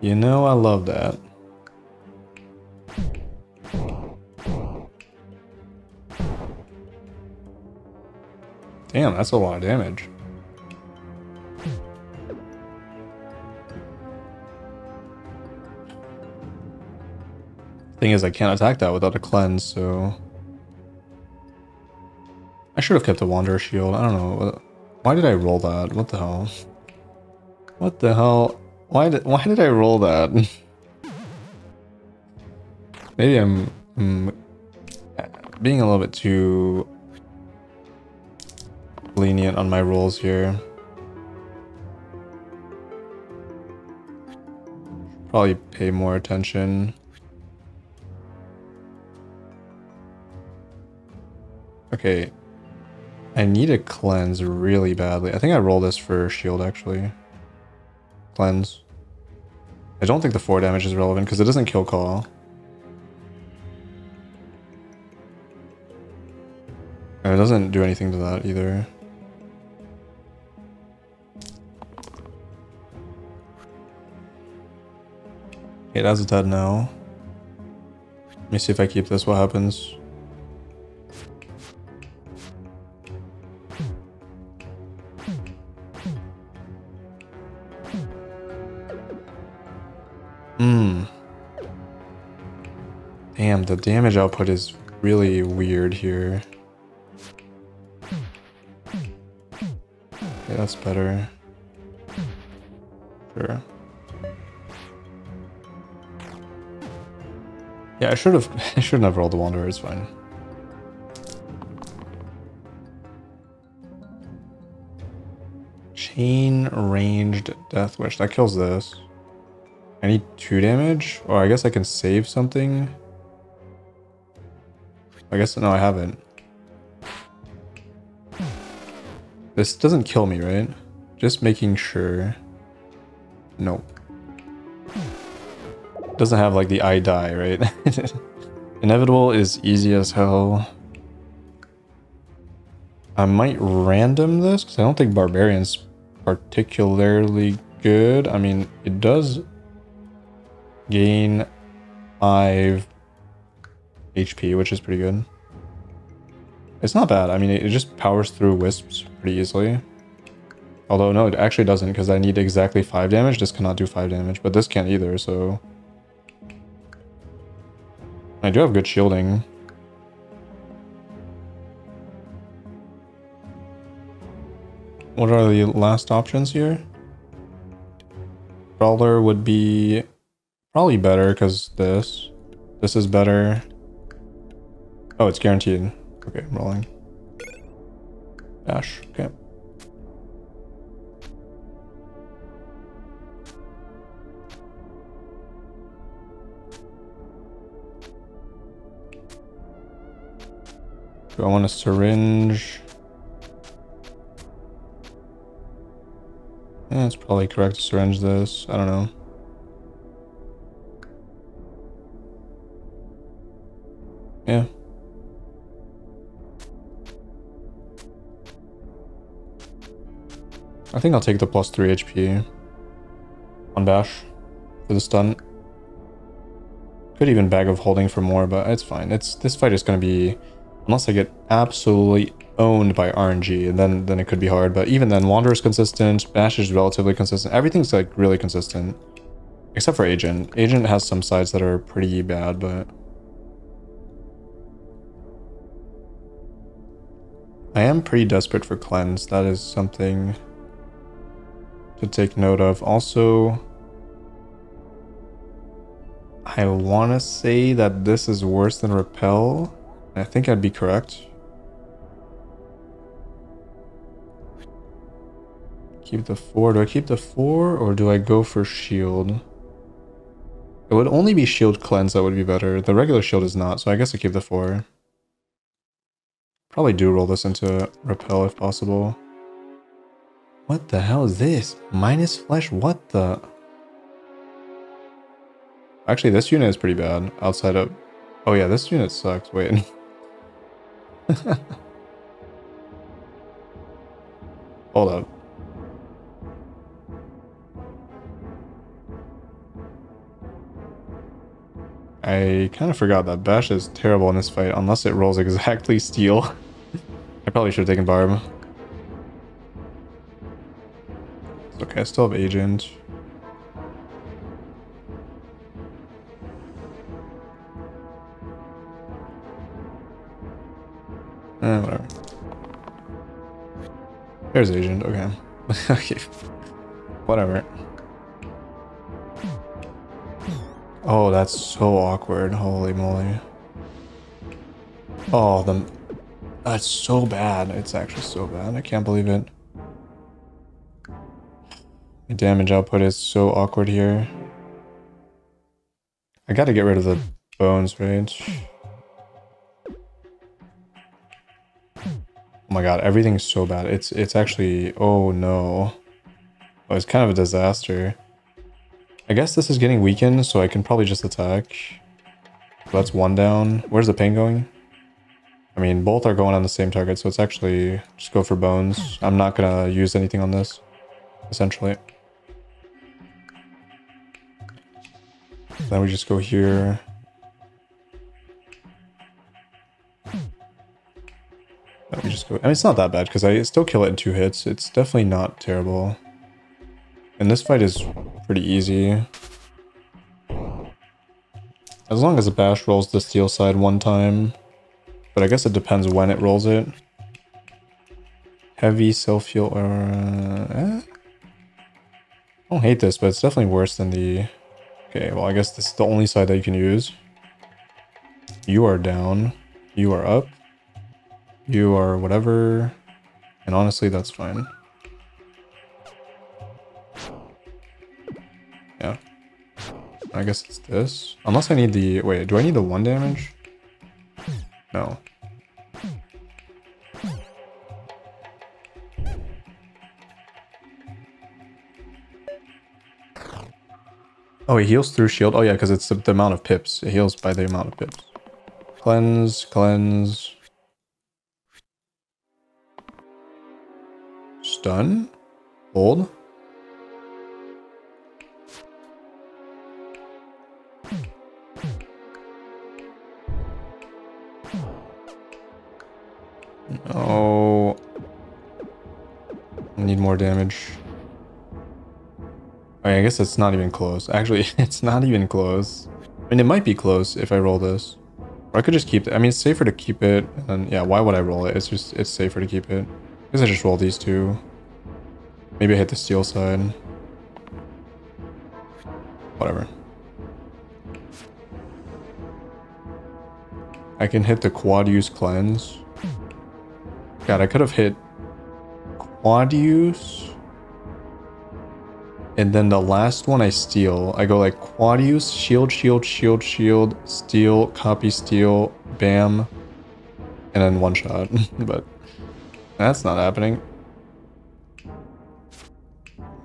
A: You know I love that. Damn, that's a lot of damage. Thing is, I can't attack that without a cleanse, so... I should have kept a Wanderer Shield. I don't know. Why did I roll that? What the hell? What the hell? Why did Why did I roll that? Maybe I'm, I'm being a little bit too lenient on my rolls here. Probably pay more attention. Okay. I need a cleanse really badly. I think I roll this for shield actually. Cleanse. I don't think the 4 damage is relevant because it doesn't kill call. And it doesn't do anything to that either. Okay, that's dead now. Let me see if I keep this, what happens. The damage output is really weird here. Okay, that's better. Sure. Yeah, I should have I shouldn't have rolled the Wanderer, it's fine. Chain ranged death wish. That kills this. I need two damage? Or I guess I can save something. I guess no I haven't. This doesn't kill me, right? Just making sure. Nope doesn't have like the I die, right? Inevitable is easy as hell. I might random this because I don't think Barbarian's particularly good. I mean, it does gain 5 HP, which is pretty good. It's not bad. I mean, it just powers through Wisps pretty easily. Although, no, it actually doesn't because I need exactly 5 damage. This cannot do 5 damage, but this can't either, so... I do have good shielding. What are the last options here? Brawler would be probably better because this. This is better. Oh, it's guaranteed. Okay, I'm rolling. Dash, okay. Do I want a syringe? Yeah, it's probably correct to syringe this. I don't know. Yeah. I think I'll take the plus 3 HP on Bash for the stun. Could even bag of holding for more, but it's fine. It's This fight is going to be... Unless I get absolutely owned by RNG, and then, then it could be hard. But even then, Wander is consistent, Bash is relatively consistent. Everything's like really consistent. Except for Agent. Agent has some sides that are pretty bad, but... I am pretty desperate for cleanse. That is something to take note of. Also, I want to say that this is worse than repel. I think I'd be correct. Keep the 4. Do I keep the 4 or do I go for shield? It would only be shield cleanse that would be better. The regular shield is not, so I guess I keep the 4. Probably do roll this into repel if possible. What the hell is this? Minus flesh? What the? Actually, this unit is pretty bad outside of... Oh yeah, this unit sucks. Wait. Hold up. I kind of forgot that Bash is terrible in this fight unless it rolls exactly steel. I probably should have taken Barb. Okay, I still have Agent. Eh, whatever. There's Agent, okay. okay. Whatever. Oh, that's so awkward. Holy moly. Oh, the... That's so bad. It's actually so bad. I can't believe it. Damage output is so awkward here. I gotta get rid of the bones, right? Oh my god, everything's so bad. It's it's actually... Oh no. Oh, it's kind of a disaster. I guess this is getting weakened, so I can probably just attack. that's one down. Where's the pain going? I mean, both are going on the same target, so it's actually just go for bones. I'm not gonna use anything on this, essentially. Then we just go here. Then we just go. I mean, it's not that bad because I still kill it in two hits. It's definitely not terrible. And this fight is pretty easy. As long as the bash rolls the steel side one time. But I guess it depends when it rolls it. Heavy self-heal or... Uh, eh? I don't hate this, but it's definitely worse than the Okay, well I guess this is the only side that you can use. You are down. You are up. You are whatever. And honestly, that's fine. Yeah. I guess it's this. Unless I need the... Wait, do I need the one damage? No. Oh, it heals through shield. Oh yeah, because it's the, the, amount of pips. It heals by the amount of pips. Cleanse, cleanse. Stun? Hold? Oh. I need more damage. I, guess it's not even close. Actually, it's not even close. I mean, it might be close if I roll this. Or I could just keep it. I mean, it's safer to keep it. And yeah, why would I roll it? It's just, it's safer to keep it. I guess I just roll these two. Maybe I hit the steel side. Whatever. I can hit the quad use cleanse. God, I could have hit quad use. And then the last one I steal, I go like quad use, shield, shield, shield, shield, steal, copy, steal, bam. and then one shot, but that's not happening.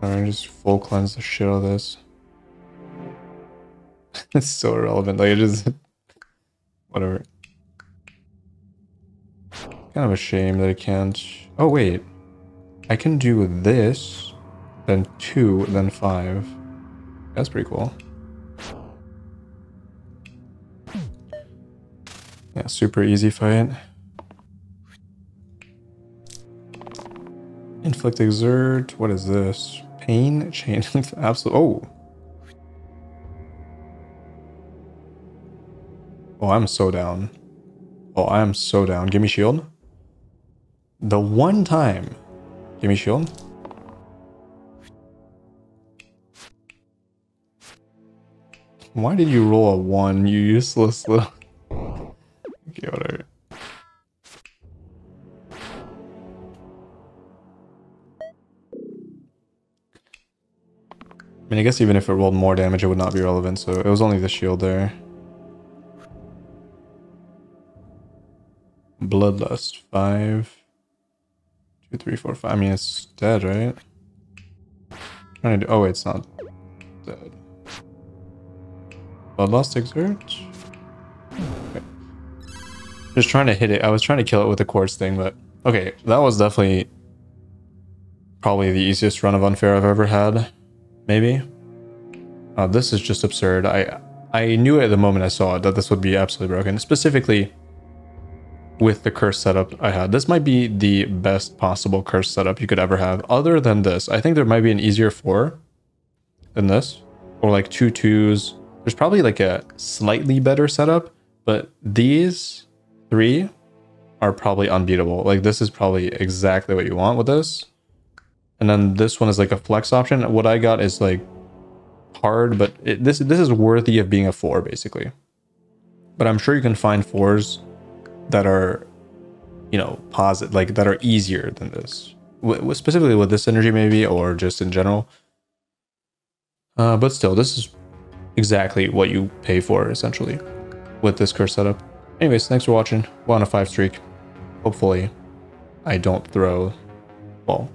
A: Alright, just full cleanse the shit out of this. it's so irrelevant, like it is whatever. Kind of a shame that I can't oh wait. I can do this, then two, then five. That's pretty cool. Yeah, super easy fight. Inflict exert. What is this? Pain chain. Absolute. Oh. Oh, I'm so down. Oh, I am so down. Give me shield. The one time. Give me shield. Why did you roll a one, you useless little... okay, whatever. I mean, I guess even if it rolled more damage, it would not be relevant, so it was only the shield there. Bloodlust, five. Two, three, four, five. I mean, it's dead, right? trying to do, oh, wait, it's not dead. Bloodlust exert? Okay. Just trying to hit it. I was trying to kill it with the quartz thing, but okay, that was definitely probably the easiest run of unfair I've ever had maybe. Uh, this is just absurd. I I knew at the moment I saw it that this would be absolutely broken, specifically with the curse setup I had. This might be the best possible curse setup you could ever have. Other than this, I think there might be an easier four than this, or like two twos. There's probably like a slightly better setup, but these three are probably unbeatable. Like this is probably exactly what you want with this. And then this one is like a flex option. What I got is like hard, but it, this this is worthy of being a four basically. But I'm sure you can find fours that are, you know, positive, like that are easier than this. W specifically with this energy maybe, or just in general. Uh, but still, this is exactly what you pay for essentially with this curse setup. Anyways, thanks for watching. We're on a five streak. Hopefully, I don't throw. Well,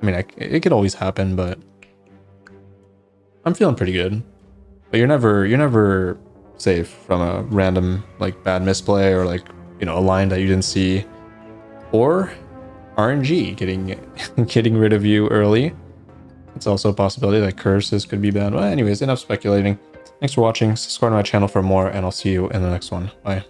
A: I mean, I, it could always happen, but I'm feeling pretty good. But you're never you're never safe from a random like bad misplay or like you know a line that you didn't see, or RNG getting getting rid of you early. It's also a possibility that curses could be bad. Well, anyways, enough speculating. Thanks for watching. Subscribe to my channel for more, and I'll see you in the next one. Bye.